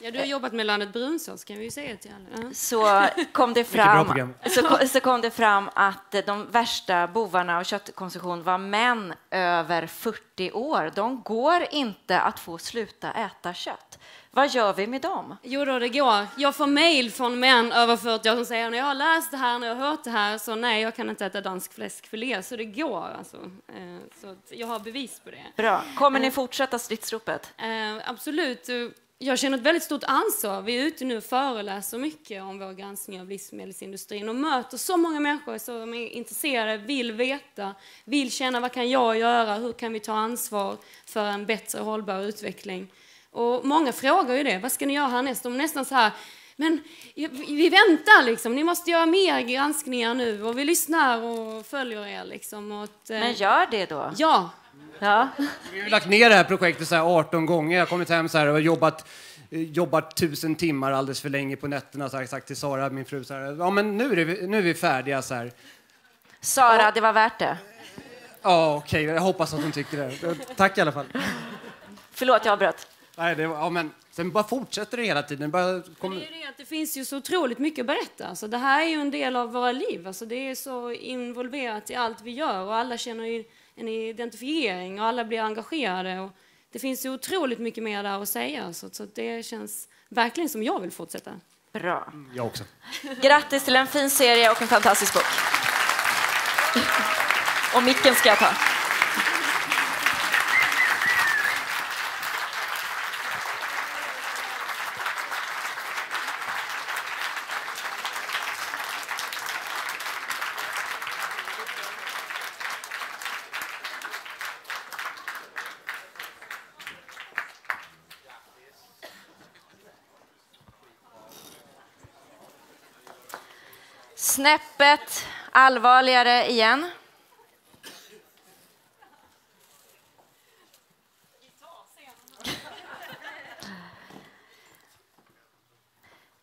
Ja, du har jobbat med landet brunsås kan vi ju säga till alla. Så kom det fram, så, så kom det fram att de värsta bovarna av köttkonsumtion var män över 40 år. De går inte att få sluta äta kött. Vad gör vi med dem? Jo då, det går. Jag får mejl från män över 40 år som säger när jag har läst det här, när jag har hört det här, så nej, jag kan inte äta dansk fläskfilé. Så det går alltså. Eh, så jag har bevis på det. Bra. Kommer ni eh, fortsätta stridsropet? Eh, absolut jag känner ett väldigt stort ansvar. Vi är ute nu och föreläser mycket om vår granskning av livsmedelsindustrin och möter så många människor som är intresserade, vill veta, vill känna vad kan jag göra, hur kan vi ta ansvar för en bättre hållbar utveckling. Och många frågar ju det, vad ska ni göra härnäst? De är nästan så här, men vi väntar liksom, ni måste göra mer granskningar nu och vi lyssnar och följer er liksom. Och, men gör det då. Ja, Ja. Vi har lagt ner det här projektet så 18 gånger. Jag har kommit hem så här och jobbat, jobbat tusen timmar alldeles för länge på nätterna. Så här, sagt till Sara, min fru, så här, ja men nu är, vi, nu är vi färdiga. Så här. Sara, det var värt det. Ja, okej. Okay. Jag hoppas att hon tyckte det. Tack i alla fall. Förlåt, jag avbröt. Nej, det, ja, men sen bara fortsätter det hela tiden. Bara kom... det, är det, det finns ju så otroligt mycket att berätta. Alltså, det här är ju en del av våra liv. Alltså, det är så involverat i allt vi gör och alla känner ju en identifiering och alla blir engagerade. Och det finns ju otroligt mycket mer där att säga, så, så det känns verkligen som jag vill fortsätta. Bra. Jag också. Grattis till en fin serie och en fantastisk bok. Och micken ska jag ta. Snäppet allvarligare igen.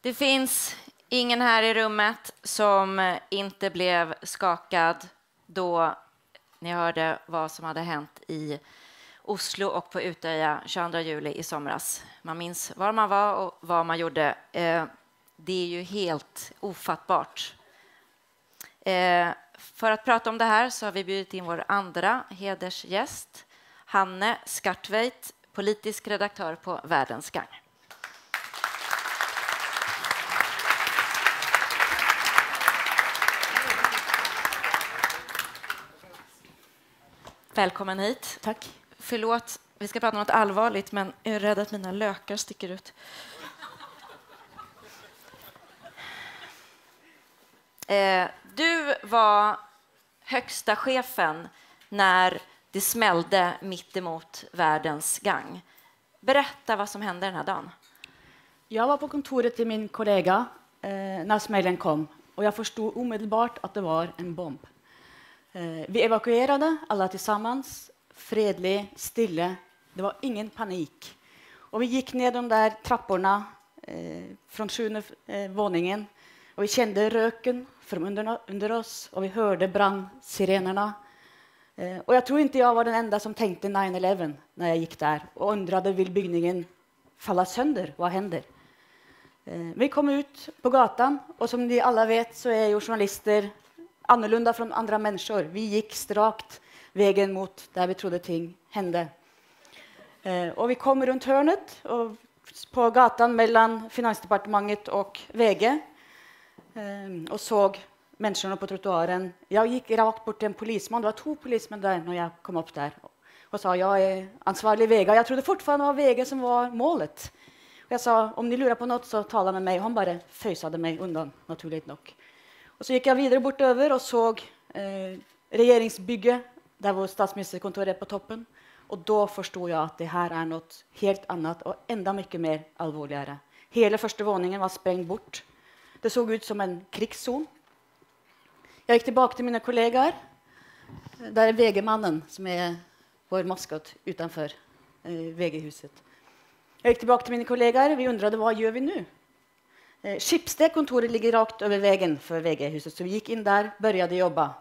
Det finns ingen här i rummet som inte blev skakad då ni hörde vad som hade hänt i Oslo och på Utöja 22 juli i somras. Man minns var man var och vad man gjorde. Eh, det är ju helt ofattbart Eh, för att prata om det här så har vi bjudit in vår andra hedersgäst, Hanne Skartveit, politisk redaktör på Världens Gang. Välkommen hit. Tack. Förlåt, vi ska prata om något allvarligt, men jag är rädd att mina lökar sticker ut. Eh, du var högsta chefen när det smällde mitt emot världens gang. Berätta vad som hände den här dagen. Jag var på kontoret till min kollega eh, när smällen kom och jag förstod omedelbart att det var en bomb. Eh, vi evakuerade alla tillsammans, fredlig, stilla. Det var ingen panik. Och vi gick ner de där trapporna eh, från sjunde eh, våningen och vi kände röken från under, under oss och vi hörde brandsirenerna. Eh, och jag tror inte jag var den enda som tänkte 9-11 när jag gick där och undrade vill byggningen falla sönder? Vad händer? Eh, vi kom ut på gatan och som ni alla vet så är ju journalister annorlunda från andra människor. Vi gick rakt vägen mot där vi trodde ting hände. Eh, och vi kom runt hörnet och på gatan mellan Finansdepartementet och VG Ehm, och såg människorna på trottoaren. Jag gick rakt bort till en polisman. Det var två polismän där när jag kom upp där och sa jag är ansvarig Vega. Jag trodde fortfarande det var Vega som var målet. Och jag sa om ni lurar på något så tala med mig. Han bara fösade mig undan, naturligt nog. Och så gick jag vidare bort över och såg eh, regeringsbygge där vår statsministerkontor är på toppen. Och då förstod jag att det här är något helt annat och ända mycket mer allvarligare. Hela första våningen var sprängd bort. Det såg ut som en krigszon. Jag gick tillbaka till mina kollegor. Där är VG-mannen som är vår maskot utanför eh, VG-huset. Jag gick tillbaka till mina kollegor. Vi undrade vad gör vi nu? Eh, Schibsted-kontoret ligger rakt över vägen för VG-huset, så vi gick in där började jobba.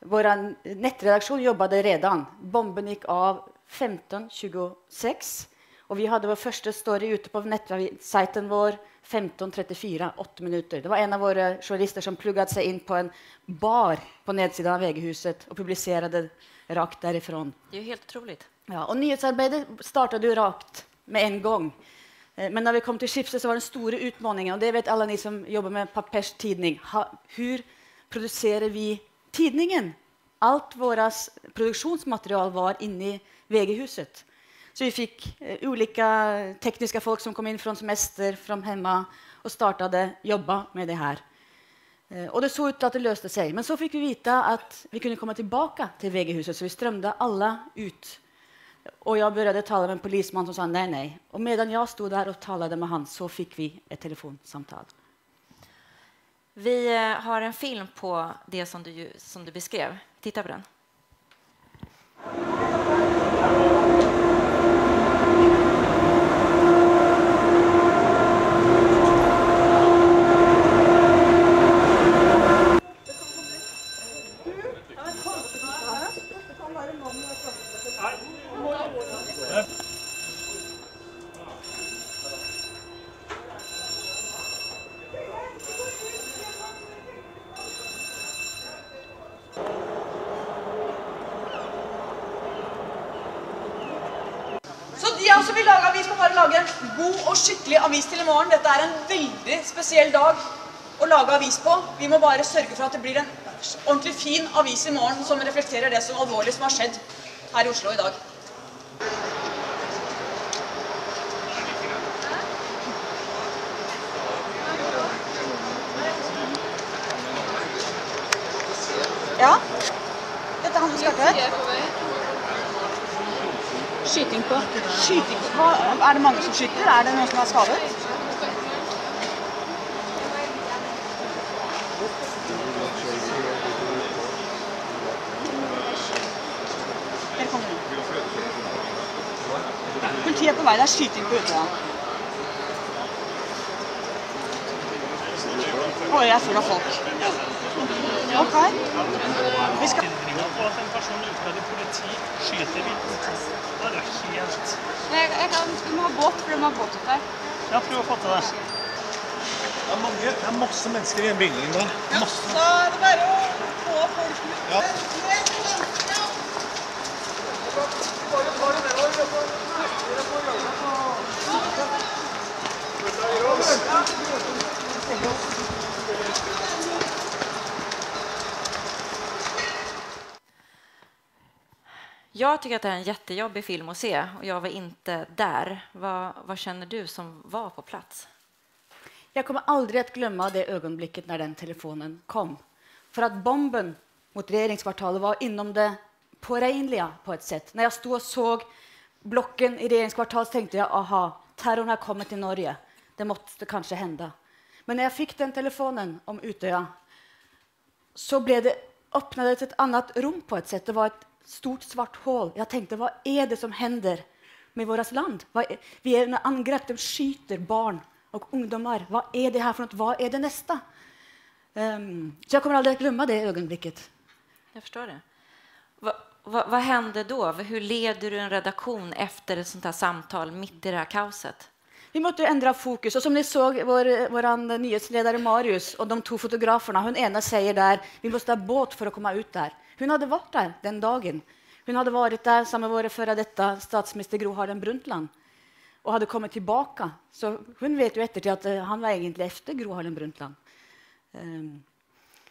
Vår eh, nätredaktion jobbade redan. Bomben gick av 15.26 och vi hade vår första story ute på nätsajten vår 15.34, 8 minuter. Det var en av våra journalister som pluggade sig in på en bar på nedsidan av väghuset och publicerade rakt därifrån. Det är ju helt otroligt. Ja, och nyhetsarbetet startade ju rakt med en gång. Eh, men när vi kom till Schibsted så var den stora utmaningen, och det vet alla ni som jobbar med papperstidning, hur producerar vi tidningen? Allt vårt produktionsmaterial var inne i väghuset. Så vi fick eh, olika tekniska folk som kom in från semester från hemma och startade jobba med det här. Eh, och det såg ut att det löste sig. Men så fick vi veta att vi kunde komma tillbaka till VG-huset, så vi strömde alla ut. Och jag började tala med en polisman som sa nej, nej. Och medan jag stod där och talade med han så fick vi ett telefonsamtal. Vi eh, har en film på det som du, som du beskrev. Titta på den. Skikkelig avis til i morgen. Dette er en veldig spesiell dag å lage avis på. Vi må bare sørge for at det blir en ordentlig fin avis i morgen som reflekterer det som alvorlig som har skjedd her i Oslo i dag. Ja. Dette er han som starter. Skyting på. Er det mange som skyter? Er det noen som er skadet? Politiet er på vei. Det er skyting på Utøya. Oi, jeg er full av folk. Ok. Vi skal at en person utkledd i politi skyter vilt. Det er helt jeg, jeg kan, Vi må ha båt, for de har båt opp her. Ja, prøv å det. Det er, mange, det er masse mennesker i den bygningen der. Ja, masse. Da er det bare å få folk ut. Ja. Jag tycker att det är en jättejobbig film att se och jag var inte där. Vad, vad känner du som var på plats? Jag kommer aldrig att glömma det ögonblicket när den telefonen kom. För att bomben mot regeringskvartalet var inom det påregnliga på ett sätt. När jag stod och såg blocken i regeringskvartalet tänkte jag aha, terrorn har kommit till Norge. Det måste kanske hända. Men när jag fick den telefonen om Utöya så blev det öppnades ett annat rum på ett sätt. Det var ett stort svart hål. Jag tänkte, vad är det som händer med vårt land? Är, vi är under angrepp, de skjuter barn och ungdomar. Vad är det här för något? Vad är det nästa? Um, så jag kommer aldrig att glömma det ögonblicket. Jag förstår det. Va, vad, vad hände då? Hur leder du en redaktion efter ett sånt här samtal mitt i det här kaoset? Vi måste ändra fokus. Och som ni såg, vår, vår nyhetsledare Marius och de två fotograferna, hon ena säger där, vi måste ha båt för att komma ut där. Hon hade varit där den dagen. Hon hade varit där sammen med vår före detta statsminister Gro Harlem Brundtland och hade kommit tillbaka. Så hon vet ju eftertid att eh, han var egentligen efter Gro Harlem Brundtland. Ehm,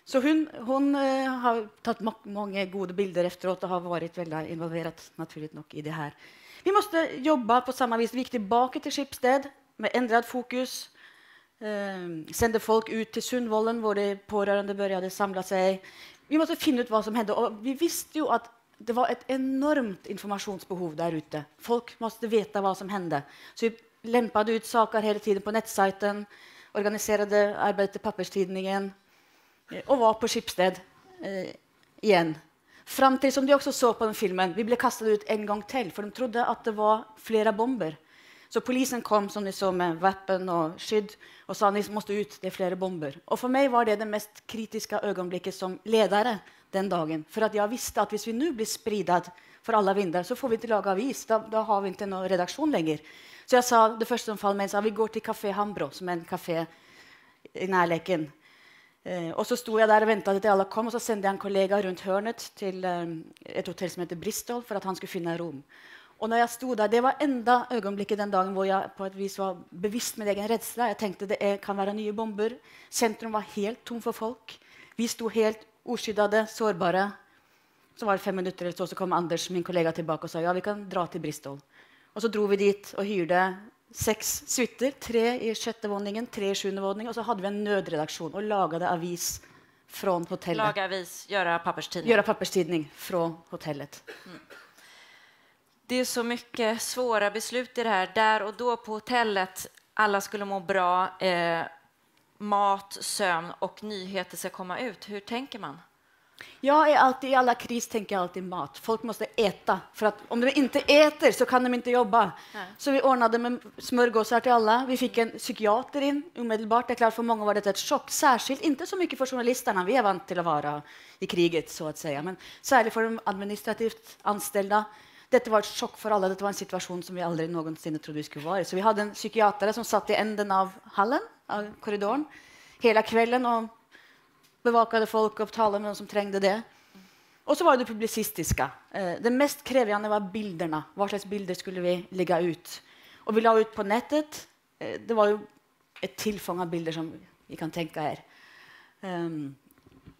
så hon, hon eh, har tagit många goda bilder efteråt och har varit väldigt involverad naturligt nog i det här. Vi måste jobba på samma vis. Vi gick tillbaka till Schibsted med ändrad fokus. Uh, sände folk ut till Sundvallen där de pårörande började samla sig. Vi måste finna ut vad som hände. Och vi visste ju att det var ett enormt informationsbehov där ute. Folk måste veta vad som hände. Så vi lämpade ut saker hela tiden på nettsajten, organiserade arbetet i papperstidningen eh, och var på Schibsted eh, igen. Fram till, som du också såg på den filmen, vi blev kastade ut en gång till för de trodde att det var flera bomber. Så polisen kom som ni såg med vapen och skydd och sa att ni måste ut, det är flera bomber. Och för mig var det det mest kritiska ögonblicket som ledare den dagen. För att jag visste att om vi nu blir spridda för alla vindar så får vi inte laga avis. Då, då har vi inte någon redaktion längre. Så jag sa, det första som föll mig, sa vi går till Café Hambro, som är en café i närleken. Eh, och så stod jag där och väntade till alla kom och så sände jag en kollega runt hörnet till eh, ett hotell som heter Bristol för att han skulle finna rum. Och när jag stod där, det var enda ögonblicket den dagen hvor jag på ett vis var bevisst min egen rädsla. Jag tänkte det är, kan vara nya bomber. Centrum var helt tom för folk. Vi stod helt oskyddade, sårbara. Så var det fem minuter eller så, så kom Anders, min kollega, tillbaka och sa ja, vi kan dra till Bristol. Och så drog vi dit och hyrde sex suiter, tre i sjätte våningen, tre i sjunde våningen och så hade vi en nödredaktion och lagade avis från hotellet. Laga avis, göra papperstidning? Göra papperstidning från hotellet. Mm. Det är så mycket svåra beslut i det här. Där och då på hotellet, alla skulle må bra. Eh, mat, sömn och nyheter ska komma ut. Hur tänker man? Jag är alltid, I alla kris tänker jag alltid mat. Folk måste äta. För att om de inte äter så kan de inte jobba. Nej. Så vi ordnade med smörgåsar till alla. Vi fick en psykiater in omedelbart. Det är klart, för många var det ett chock. Särskilt inte så mycket för journalisterna. Vi är vant till att vara i kriget, så att säga. Men särskilt för de administrativt anställda. Detta var ett chock för alla. Det var en situation som vi aldrig någonsin trodde vi skulle vara i. Så vi hade en psykiater som satt i änden av hallen av korridoren hela kvällen och bevakade folk och talade med dem som trängde det. Och så var det publicistiska. Eh, det mest krävande var bilderna. Vad slags bilder skulle vi lägga ut? Och vi la ut på nätet. Eh, det var ju ett tillfång av bilder som vi kan tänka er. Um, ehm,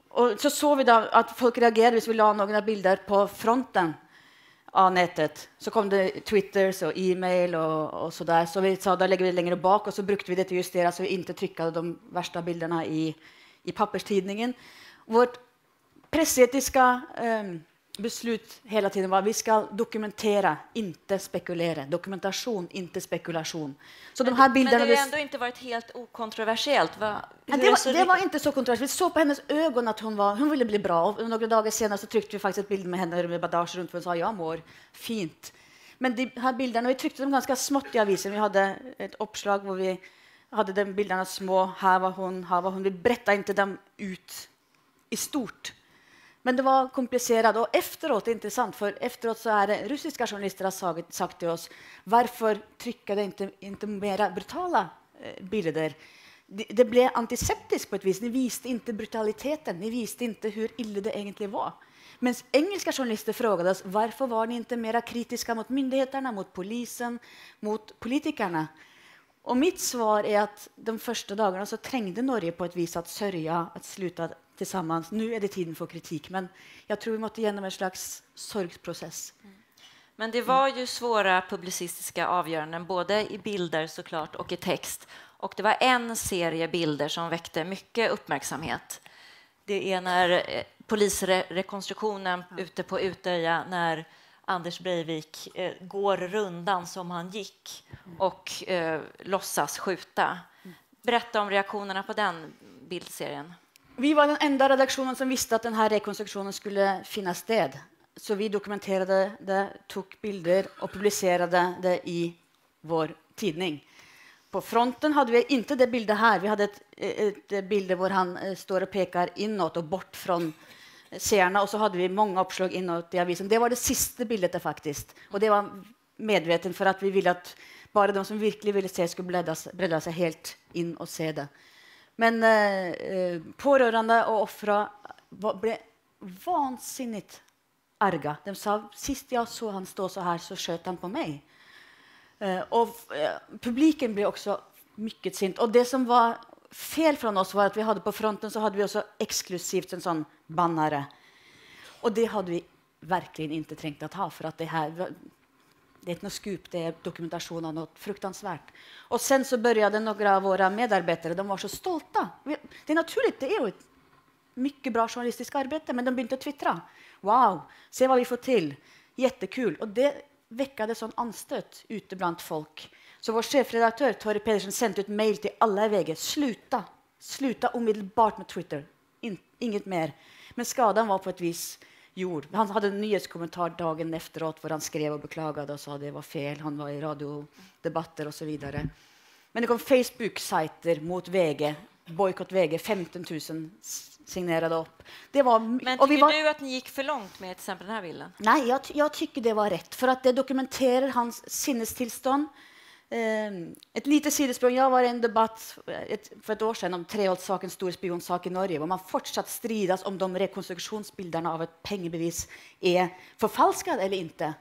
och så såg vi då att folk reagerade om vi la några bilder på fronten av nätet. Så kom det Twitters och e-mail och, och så där. Så vi sa då lägger vi det längre bak och så brukade vi det till justera så alltså vi inte tryckade de värsta bilderna i, i papperstidningen. Vårt pressetiska um, beslut hela tiden var att vi ska dokumentera, inte spekulera. Dokumentation, inte spekulation. Så men, de här bilderna men det har ändå inte varit helt okontroversiellt. Va? Ja, det, var, det var inte så kontroversiellt. Vi såg på hennes ögon att hon, var, hon ville bli bra. Och några dagar senare så tryckte vi faktiskt ett bild med henne med bandage runt för och sa jag mår fint. Men de här bilderna, vi tryckte dem ganska smått i avisen. Vi hade ett uppslag där vi hade de bilderna små. Här var hon, här var hon. Vi berättade inte dem ut i stort. Men det var komplicerat och efteråt, intressant, för efteråt så är det ryska journalister har sagt, sagt till oss varför trycker det inte, inte mera brutala eh, bilder? Det, det blev antiseptiskt på ett vis. Ni visste inte brutaliteten, ni visste inte hur illa det egentligen var. Men engelska journalister frågade oss varför var ni inte mera kritiska mot myndigheterna, mot polisen, mot politikerna? Och mitt svar är att de första dagarna så trängde Norge på ett vis att sörja, att sluta tillsammans. Nu är det tiden för kritik, men jag tror vi måste igenom en slags sorgprocess. Mm. Men det var ju svåra publicistiska avgöranden, både i bilder såklart och i text. Och det var en serie bilder som väckte mycket uppmärksamhet. Det är när eh, polisrekonstruktionen ute på Utöja, när Anders Breivik eh, går rundan som han gick och eh, låtsas skjuta. Berätta om reaktionerna på den bildserien. Vi var den enda redaktionen som visste att den här rekonstruktionen skulle finnas sted. Så vi dokumenterade det, tog bilder och publicerade det i vår tidning. På fronten hade vi inte det bilden här. Vi hade ett, ett bild där han eh, står och pekar inåt och bort från eh, seerne, Och så hade vi många uppslag inåt. i avisen. Det var det sista bildet, faktiskt. det var medveten för att vi ville att bara de som verkligen ville se, skulle bredda sig helt in och se det. Men eh, eh, pårörande och offra var, blev vansinnigt arga. De sa sist jag såg han stå så här så sköt han på mig. Eh, och eh, publiken blev också mycket sint. Och det som var fel från oss var att vi hade på fronten så hade vi också exklusivt en sån bannare. Och det hade vi verkligen inte tänkt att ha för att det här det är inte något skup, det är dokumentation av något fruktansvärt. Och sen så började några av våra medarbetare, de var så stolta. Det är naturligt, det är ju ett mycket bra journalistiskt arbete, men de började twittra. Wow, se vad vi får till. Jättekul. Och det väckade sån anstöt ute bland folk. Så vår chefredaktör Torre Pedersen sände ut mejl till alla i VG. Sluta, sluta omedelbart med Twitter. In, inget mer. Men skadan var på ett vis gjord. Han hade en nyhetskommentar dagen efteråt där han skrev och beklagade och sa att det var fel. Han var i radiodebatter och så vidare. Men det kom Facebook-sajter mot VG, bojkott VG, 15 000 signerade upp. Det var, Men tycker var, du att ni gick för långt med till exempel den här bilden? Nej, jag, jag tycker det var rätt, för att det dokumenterar hans sinnestillstånd. Ehm, ett litet sidosprång. Jag var i en debatt för ett år sedan om Treholtssaken, stor spionsak i Norge, och man fortsatt stridas om de rekonstruktionsbilderna av ett pengabevis är förfalskade eller inte.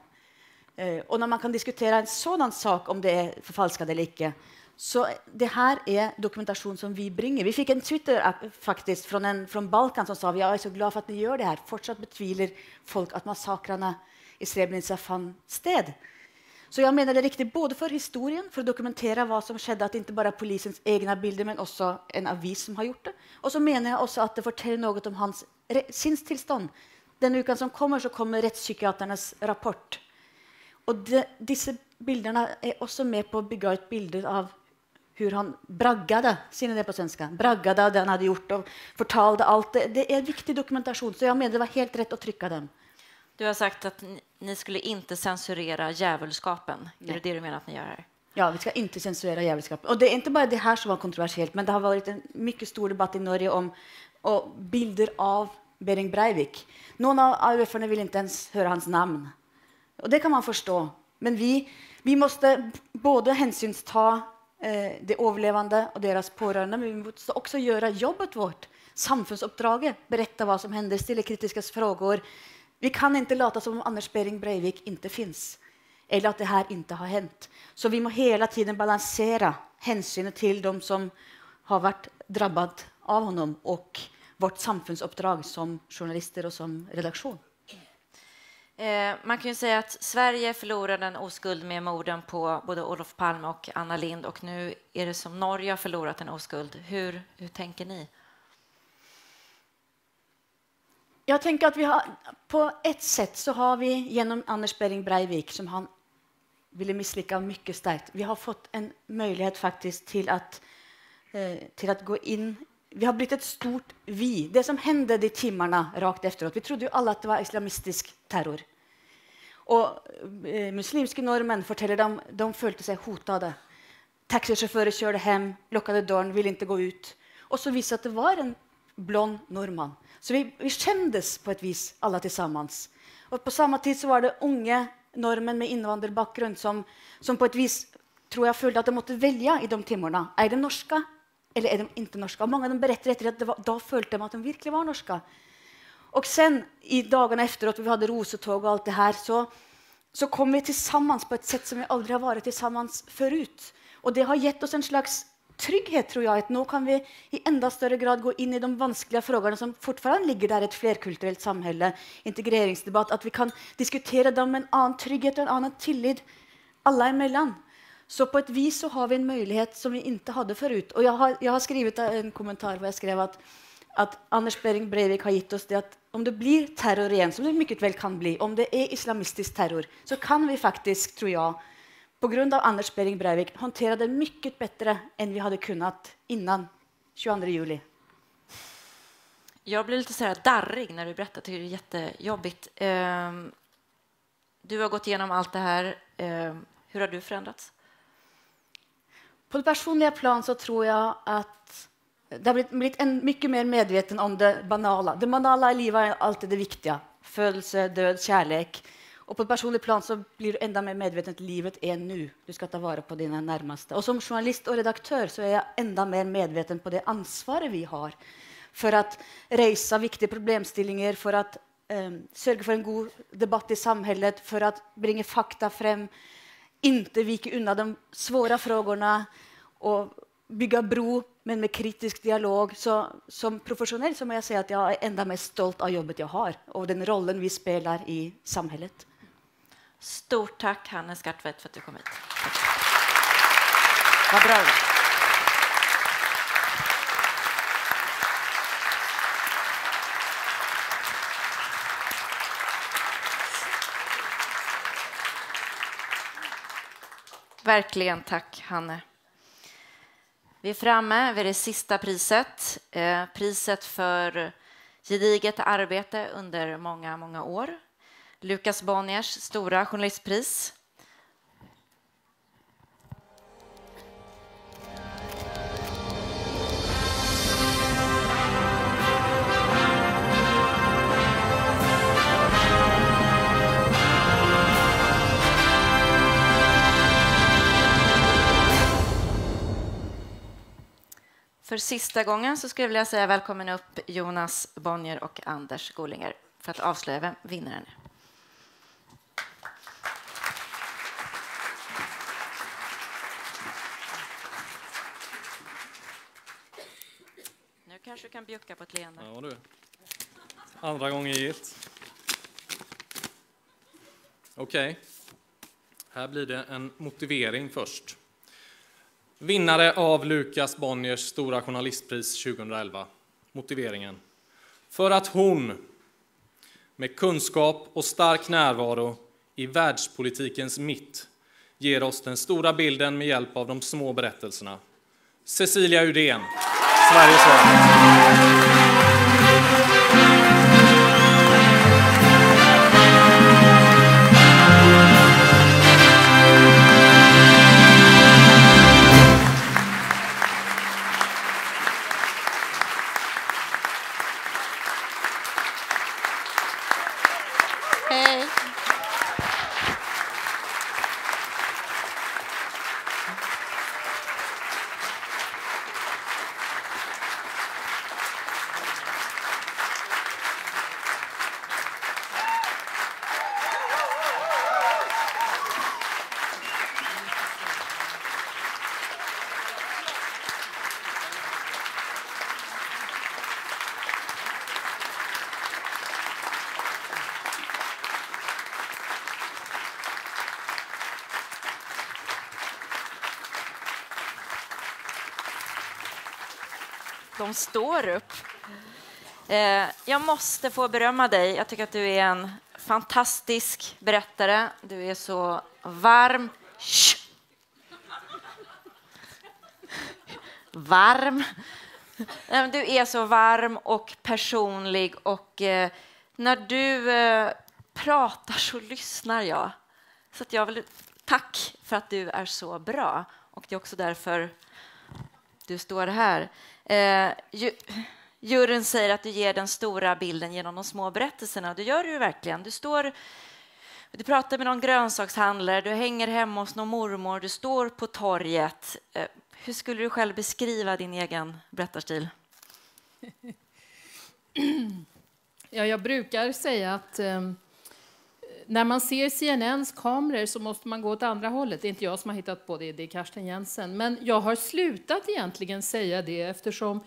Ehm, och när man kan diskutera en sådan sak, om det är förfalskat eller inte, så det här är dokumentation som vi bringar. Vi fick en Twitter faktiskt från en från Balkan som sa jag är så glad för att ni gör det här. Fortsatt betvivlar folk att massakrarna i Srebrenica fann sted. Så jag menar det är riktigt både för historien, för att dokumentera vad som skedde, att inte bara polisens egna bilder, men också en avis som har gjort det. Och så menar jag också att det berättar något om hans sinnstillstånd. Den veckan som kommer så kommer rättspsykiaternas rapport. Och de, dessa bilderna är också med på att bygga ut bilder av hur han braggade, säger ni det på svenska? Braggade av det han hade gjort och förtalade allt. Det, det är viktig dokumentation, så jag menar det var helt rätt att trycka den. Du har sagt att ni, skulle inte censurera djävulskapen. Nej. Är det det du menar att ni gör här? Ja, vi ska inte censurera djävulskapen. Och det är inte bara det här som var kontroversiellt, men det har varit en mycket stor debatt i Norge om bilder av Bering Breivik. Någon av AUF vill inte ens höra hans namn. Och det kan man förstå. Men vi, vi måste både hänsynsta Eh, de överlevande och deras pårörande, men vi måste också göra jobbet vårt, samhällsuppdraget, berätta vad som händer, ställa kritiska frågor. Vi kan inte låta som om Anders Behring Breivik inte finns eller att det här inte har hänt. Så vi måste hela tiden balansera hänsynen till de som har varit drabbade av honom och vårt samhällsuppdrag som journalister och som redaktion. Eh, man kan ju säga att Sverige förlorade en oskuld med morden på både Olof Palme och Anna Lind och nu är det som Norge har förlorat en oskuld. Hur, hur tänker ni? Jag tänker att vi har, på ett sätt så har vi genom Anders Behring Breivik, som han ville misslyckas mycket starkt, vi har fått en möjlighet faktiskt till att, eh, till att gå in vi har blivit ett stort vi. Det som hände de timmarna rakt efteråt, vi trodde ju alla att det var islamistisk terror. Och eh, muslimska norrmän berättar dem, de följde sig hotade. Taxichaufförer körde hem, lockade dörren, ville inte gå ut. Och så visade att det var en blond norrman. Så vi, vi kändes på ett vis alla tillsammans. Och på samma tid så var det unga norrmän med invandrarbakgrund som, som på ett vis tror jag följde att de måste välja i de timmarna. Är de norska eller är de inte norska? Och många av dem berättade efter att det var, då följde de att de verkligen var norska. Och sen i dagarna efteråt, vi hade rosetåg och allt det här, så, så kom vi tillsammans på ett sätt som vi aldrig har varit tillsammans förut. Och det har gett oss en slags trygghet, tror jag. Att nu kan vi i ända större grad gå in i de vanskliga frågorna som fortfarande ligger där i ett flerkulturellt samhälle, integreringsdebatt, att vi kan diskutera dem med en annan trygghet och en annan tillit alla emellan. Så på ett vis så har vi en möjlighet som vi inte hade förut. Och jag har, jag har skrivit en kommentar där jag skrev att, att Anders Behring Breivik har gett oss det att om det blir terror igen, som det mycket väl kan bli, om det är islamistisk terror, så kan vi faktiskt, tror jag, på grund av Anders Behring Breivik hantera det mycket bättre än vi hade kunnat innan 22 juli. Jag blir lite så här darrig när du berättar, det är jättejobbigt. Ehm, du har gått igenom allt det här. Ehm, hur har du förändrats? På det personliga plan så tror jag att det har blivit, blivit en, mycket mer medveten om det banala. Det banala i livet är alltid det viktiga. Födelse, död, kärlek. Och på ett personligt plan så blir du ända mer medveten att livet är nu. Du ska ta vara på dina närmaste. Och som journalist och redaktör så är jag ända mer medveten på det ansvar vi har för att resa viktiga problemställningar, för att eh, sörja för en god debatt i samhället, för att bringa fakta fram, inte vika undan de svåra frågorna och bygga bro, men med kritisk dialog. Så som professionell så må jag säga att jag är ända mest stolt av jobbet jag har och den rollen vi spelar i samhället. Stort tack, Hannes Gartvedt, för att du kom hit. Vad bra Verkligen tack, Hanne. Vi är framme vid det sista priset. Eh, priset för gediget arbete under många, många år. Lukas Bonniers stora journalistpris. För sista gången så skulle jag vilja säga välkommen upp Jonas Bonnier och Anders Golinger för att avslöja vem vinnaren är. Kanske du kan bjucka på ett leende. Ja, du. Andra gången gilt. Okej. Okay. Här blir det en motivering först. Vinnare av Lukas Bonniers Stora journalistpris 2011. Motiveringen. För att hon med kunskap och stark närvaro i världspolitikens mitt ger oss den stora bilden med hjälp av de små berättelserna. Cecilia Udén, Sveriges Radio. De står upp. Eh, jag måste få berömma dig. Jag tycker att du är en fantastisk berättare. Du är så varm. Shh. Varm. Du är så varm och personlig och eh, när du eh, pratar så lyssnar jag. Så att jag vill tack för att du är så bra och det är också därför du står här. Eh, ju, juryn säger att du ger den stora bilden genom de små berättelserna. Det gör du ju verkligen. Du står du pratar med någon grönsakshandlare, du hänger hemma hos någon mormor, du står på torget. Eh, hur skulle du själv beskriva din egen berättarstil? Ja, jag brukar säga att eh, när man ser CNNs kameror så måste man gå åt andra hållet. Det är inte jag som har hittat på det, det är Karsten Jensen. Men jag har slutat egentligen säga det eftersom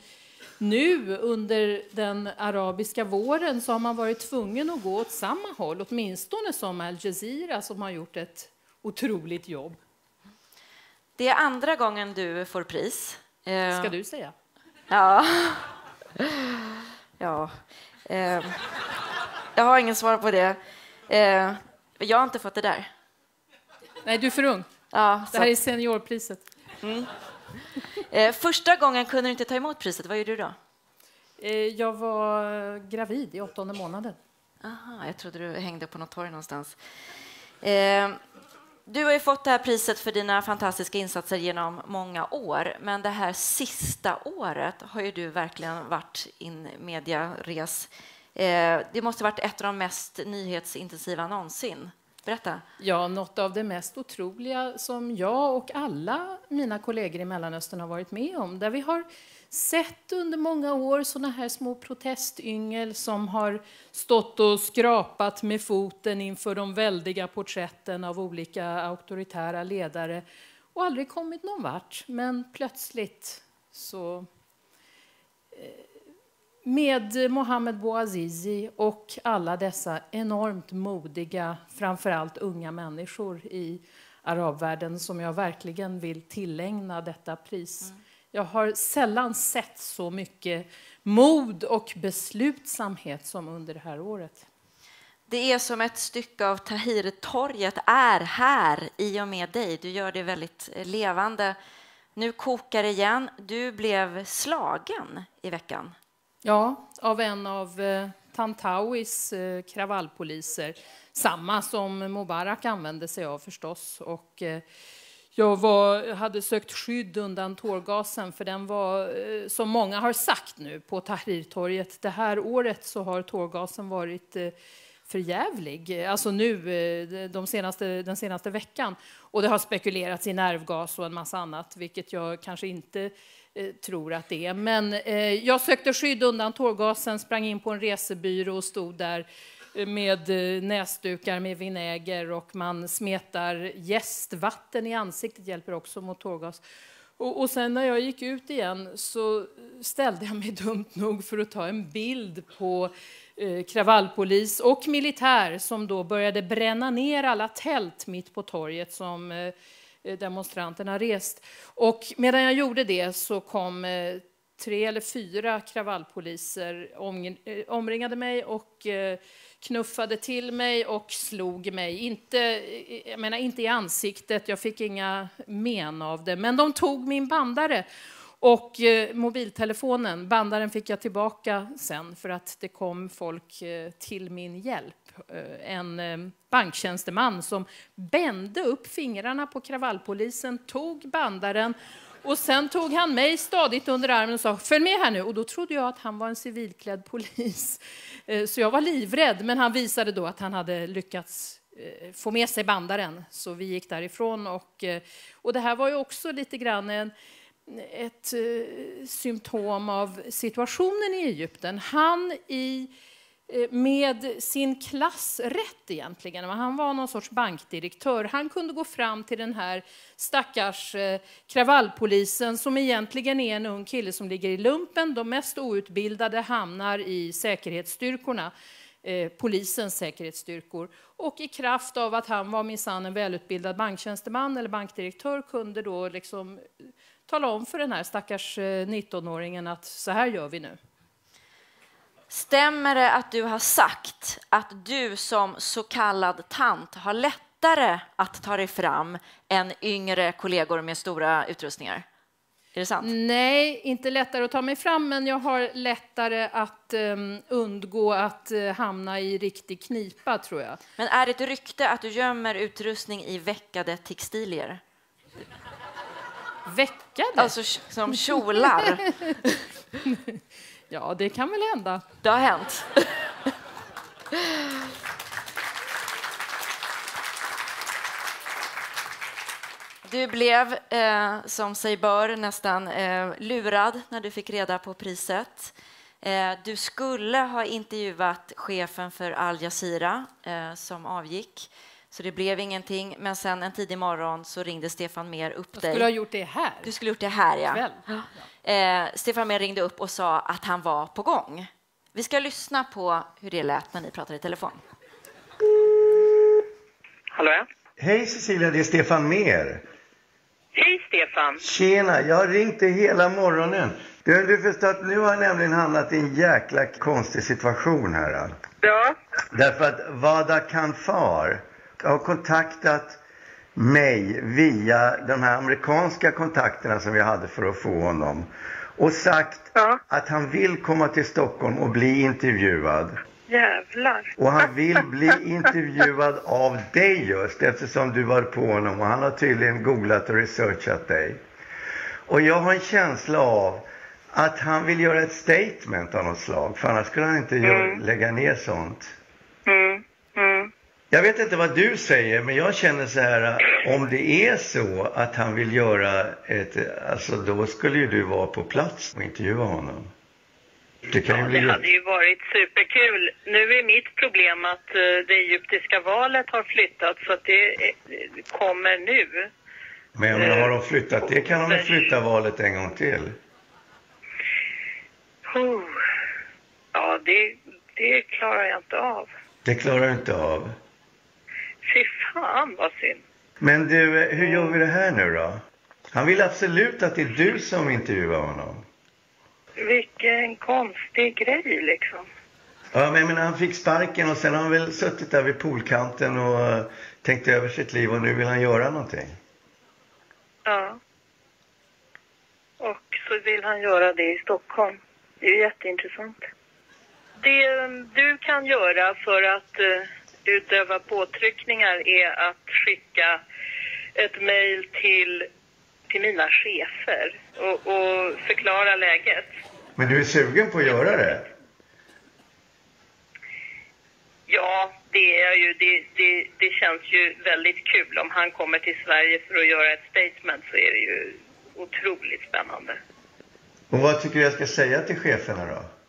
nu under den arabiska våren så har man varit tvungen att gå åt samma håll, åtminstone som Al Jazeera som har gjort ett otroligt jobb. Det är andra gången du får pris. Eh, Ska du säga? Ja. ja. Eh, jag har ingen svar på det. Eh, jag har inte fått det där. Nej, du är för ung. Ja, det här är seniorpriset. Mm. Eh, första gången kunde du inte ta emot priset. Vad gjorde du då? Eh, jag var gravid i åttonde månaden. Aha, jag trodde du hängde på något torg någonstans. Eh, Du har ju fått det här priset för dina fantastiska insatser genom många år, men det här sista året har ju du verkligen varit in media-res. Eh, Eh, det måste varit ett av de mest nyhetsintensiva någonsin. Berätta. Ja, något av det mest otroliga som jag och alla mina kollegor i Mellanöstern har varit med om, där vi har sett under många år såna här små protestyngel som har stått och skrapat med foten inför de väldiga porträtten av olika auktoritära ledare och aldrig kommit någon vart. Men plötsligt så eh, med Mohammed Bouazizi och alla dessa enormt modiga, framförallt unga människor i arabvärlden som jag verkligen vill tillägna detta pris. Mm. Jag har sällan sett så mycket mod och beslutsamhet som under det här året. Det är som ett stycke av Tahrirtorget är här i och med dig. Du gör det väldigt levande. Nu kokar det igen. Du blev slagen i veckan. Ja, av en av eh, Tantawis eh, kravallpoliser. Samma som Mubarak använde sig av förstås. Och, eh, jag var, hade sökt skydd undan tårgasen för den var, som många har sagt nu, på Tahrirtorget. Det här året så har tårgasen varit förjävlig, alltså nu de senaste, den senaste veckan. Och det har spekulerats i nervgas och en massa annat, vilket jag kanske inte Eh, tror att det är. Men eh, jag sökte skydd undan tårgasen, sprang in på en resebyrå och stod där eh, med eh, näsdukar med vinäger och man smetar gästvatten i ansiktet, hjälper också mot tårgas. Och, och sen när jag gick ut igen så ställde jag mig dumt nog för att ta en bild på eh, kravallpolis och militär som då började bränna ner alla tält mitt på torget som eh, Eh, demonstranterna rest. Och medan jag gjorde det så kom eh, tre eller fyra kravallpoliser eh, omringade mig och knuffade till mig och slog mig. Inte, jag menar, inte i ansiktet, jag fick inga men av det, men de tog min bandare och eh, mobiltelefonen. Bandaren fick jag tillbaka sen för att det kom folk eh, till min hjälp. Eh, en eh, banktjänsteman som bände upp fingrarna på kravallpolisen, tog bandaren och sen tog han mig stadigt under armen och sa följ med här nu. Och då trodde jag att han var en civilklädd polis. Eh, så jag var livrädd, men han visade då att han hade lyckats eh, få med sig bandaren. Så vi gick därifrån. Och, och det här var ju också lite grann en, ett eh, symptom av situationen i Egypten. Han i Eh, med sin klassrätt egentligen. Han var någon sorts bankdirektör. Han kunde gå fram till den här stackars eh, kravallpolisen som egentligen är en ung kille som ligger i lumpen. De mest outbildade hamnar i säkerhetsstyrkorna, eh, polisens säkerhetsstyrkor. Och i kraft av att han var minsann en välutbildad banktjänsteman eller bankdirektör kunde då liksom tala om för den här stackars 19-åringen att så här gör vi nu. Stämmer det att du har sagt att du som så kallad tant har lättare att ta dig fram än yngre kollegor med stora utrustningar? Är det sant? Nej, inte lättare att ta mig fram, men jag har lättare att um, undgå att uh, hamna i riktig knipa, tror jag. Men är det ett rykte att du gömmer utrustning i veckade textilier? Veckade? Alltså som kjolar. Ja, det kan väl hända. Det har hänt. Du blev, eh, som sig bör, nästan eh, lurad när du fick reda på priset. Eh, du skulle ha intervjuat chefen för Al Jazeera eh, som avgick. Så det blev ingenting. Men sen en tidig morgon så ringde Stefan Mer upp Jag dig. skulle ha gjort det här. Du skulle ha gjort det här, ja. Eh, Stefan Mer ringde upp och sa att han var på gång. Vi ska lyssna på hur det lät när ni pratade i telefon. Hallå? Hej Cecilia, det är Stefan Mer. Hej Stefan! Tjena, jag har ringt dig hela morgonen. Du, du förstår att nu har jag nämligen hamnat i en jäkla konstig situation här. Ja? Därför att Vada Kanfar har kontaktat mig via de här amerikanska kontakterna som vi hade för att få honom och sagt att han vill komma till Stockholm och bli intervjuad. Jävlar. Och han vill bli intervjuad av dig just eftersom du var på honom och han har tydligen googlat och researchat dig. Och jag har en känsla av att han vill göra ett statement av något slag för annars skulle han inte Mm. lägga ner sånt. Mm. Jag vet inte vad du säger men jag känner så här om det är så att han vill göra ett, alltså då skulle ju du vara på plats och intervjua honom. Det kan Ja, bli det hade ju varit superkul. Nu är mitt problem att eh, det egyptiska valet har flyttat så att det eh, kommer nu. Men jag menar, har de flyttat det kan de väl flytta valet en gång till. Oh. Ja, det, det klarar jag inte av. Det klarar du inte av. Fan vad synd. Men du, hur gör vi det här nu då? Han vill absolut att det är du som intervjuar honom. Vilken konstig grej liksom. Ja, men menar, han fick sparken och sen har han väl suttit där vid poolkanten och eh, tänkt över sitt liv och nu vill han göra någonting. Ja. Och så vill han göra det i Stockholm. Det är ju jätteintressant. Det eh, du kan göra för att eh, utöva påtryckningar är att skicka ett mejl till, till mina chefer och, och förklara läget. Men du är sugen på att göra det? Ja, det är ju, det, det, det känns ju väldigt kul. Om han kommer till Sverige för att göra ett statement så är det ju otroligt spännande. Och vad tycker du jag ska säga till cheferna då?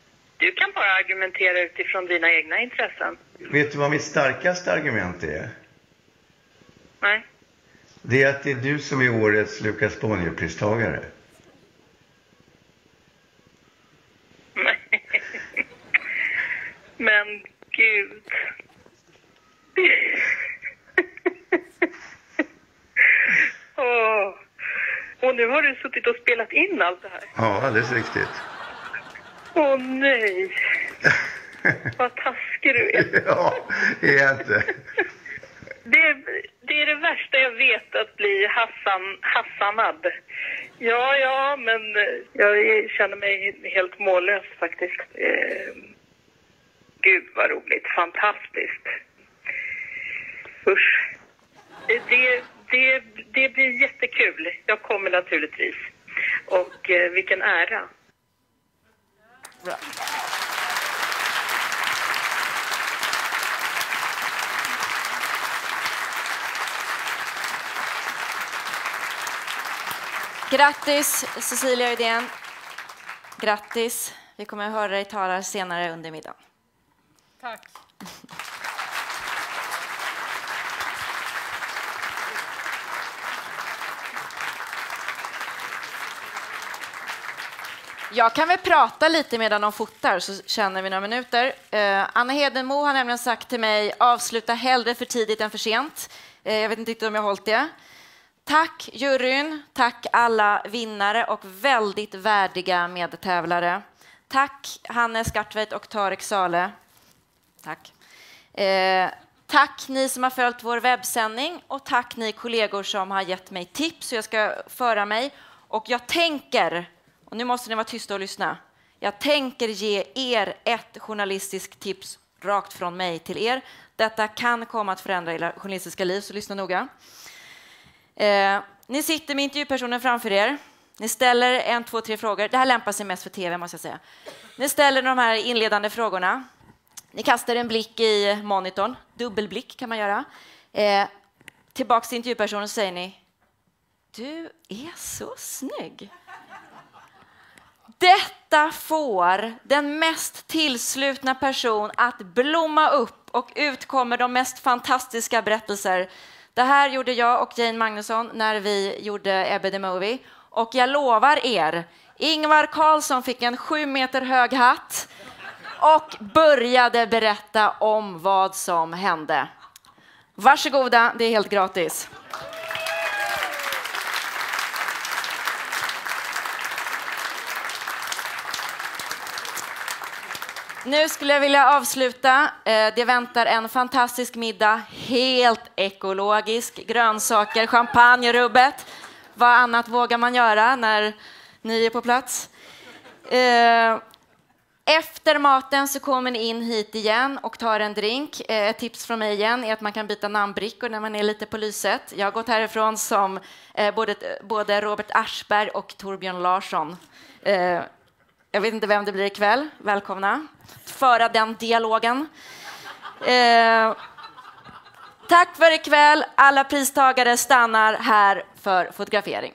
Du kan bara argumentera utifrån dina egna intressen. Vet du vad mitt starkaste argument är? Nej. Det är att det är du som är årets Lukas Bonnier-pristagare. Men gud. Åh. Och nu har du suttit och spelat in allt det här. Ja, alldeles riktigt. Åh nej. Vad taskig du är. ja, är jag inte. Det, det är det värsta jag vet, att bli Hassan, Hassanad. Ja, ja, men jag är- känner mig helt mållös faktiskt. Eh, gud vad roligt, fantastiskt. Usch. Det, det, det blir jättekul. Jag kommer naturligtvis. Och eh, vilken ära. Grattis Cecilia Uddén. Grattis. Vi kommer att höra dig tala senare under middagen. Tack. Jag kan väl prata lite medan de fotar så känner vi några minuter. Eh, Anna Hedenmo har nämligen sagt till mig avsluta hellre för tidigt än för sent. Eh, jag vet inte riktigt om jag har hållit det. Tack juryn, tack alla vinnare och väldigt värdiga medtävlare. Tack Hannes Gartveit och Tarek Sale. Tack. Eh, tack ni som har följt vår webbsändning och tack ni kollegor som har gett mig tips hur jag ska föra mig. Och jag tänker, och nu måste ni vara tysta och lyssna, jag tänker ge er ett journalistiskt tips rakt från mig till er. Detta kan komma att förändra era journalistiska liv, så lyssna noga. Eh, ni sitter med intervjupersonen framför er. Ni ställer en, två, tre frågor. Det här lämpar sig mest för tv, måste jag säga. Ni ställer de här inledande frågorna. Ni kastar en blick i monitorn. Dubbelblick kan man göra. Eh, tillbaks till intervjupersonen så säger ni Du är så snygg. Detta får den mest tillslutna person att blomma upp och ut kommer de mest fantastiska berättelser. Det här gjorde jag och Jane Magnusson när vi gjorde Ebbe the Movie. Och jag lovar er, Ingvar Carlsson fick en sju meter hög hatt och började berätta om vad som hände. Varsågoda, det är helt gratis. Nu skulle jag vilja avsluta. Eh, det väntar en fantastisk middag, helt ekologisk. Grönsaker, champagne, rubbet. Vad annat vågar man göra när ni är på plats? Eh, efter maten så kommer ni in hit igen och tar en drink. Eh, ett tips från mig igen är att man kan byta namnbrickor när man är lite på lyset. Jag har gått härifrån som både, både Robert Aschberg och Torbjörn Larsson. Jag vet inte vem det blir ikväll. Välkomna. Föra den dialogen. Eh, tack för ikväll. Alla pristagare stannar här för fotografering.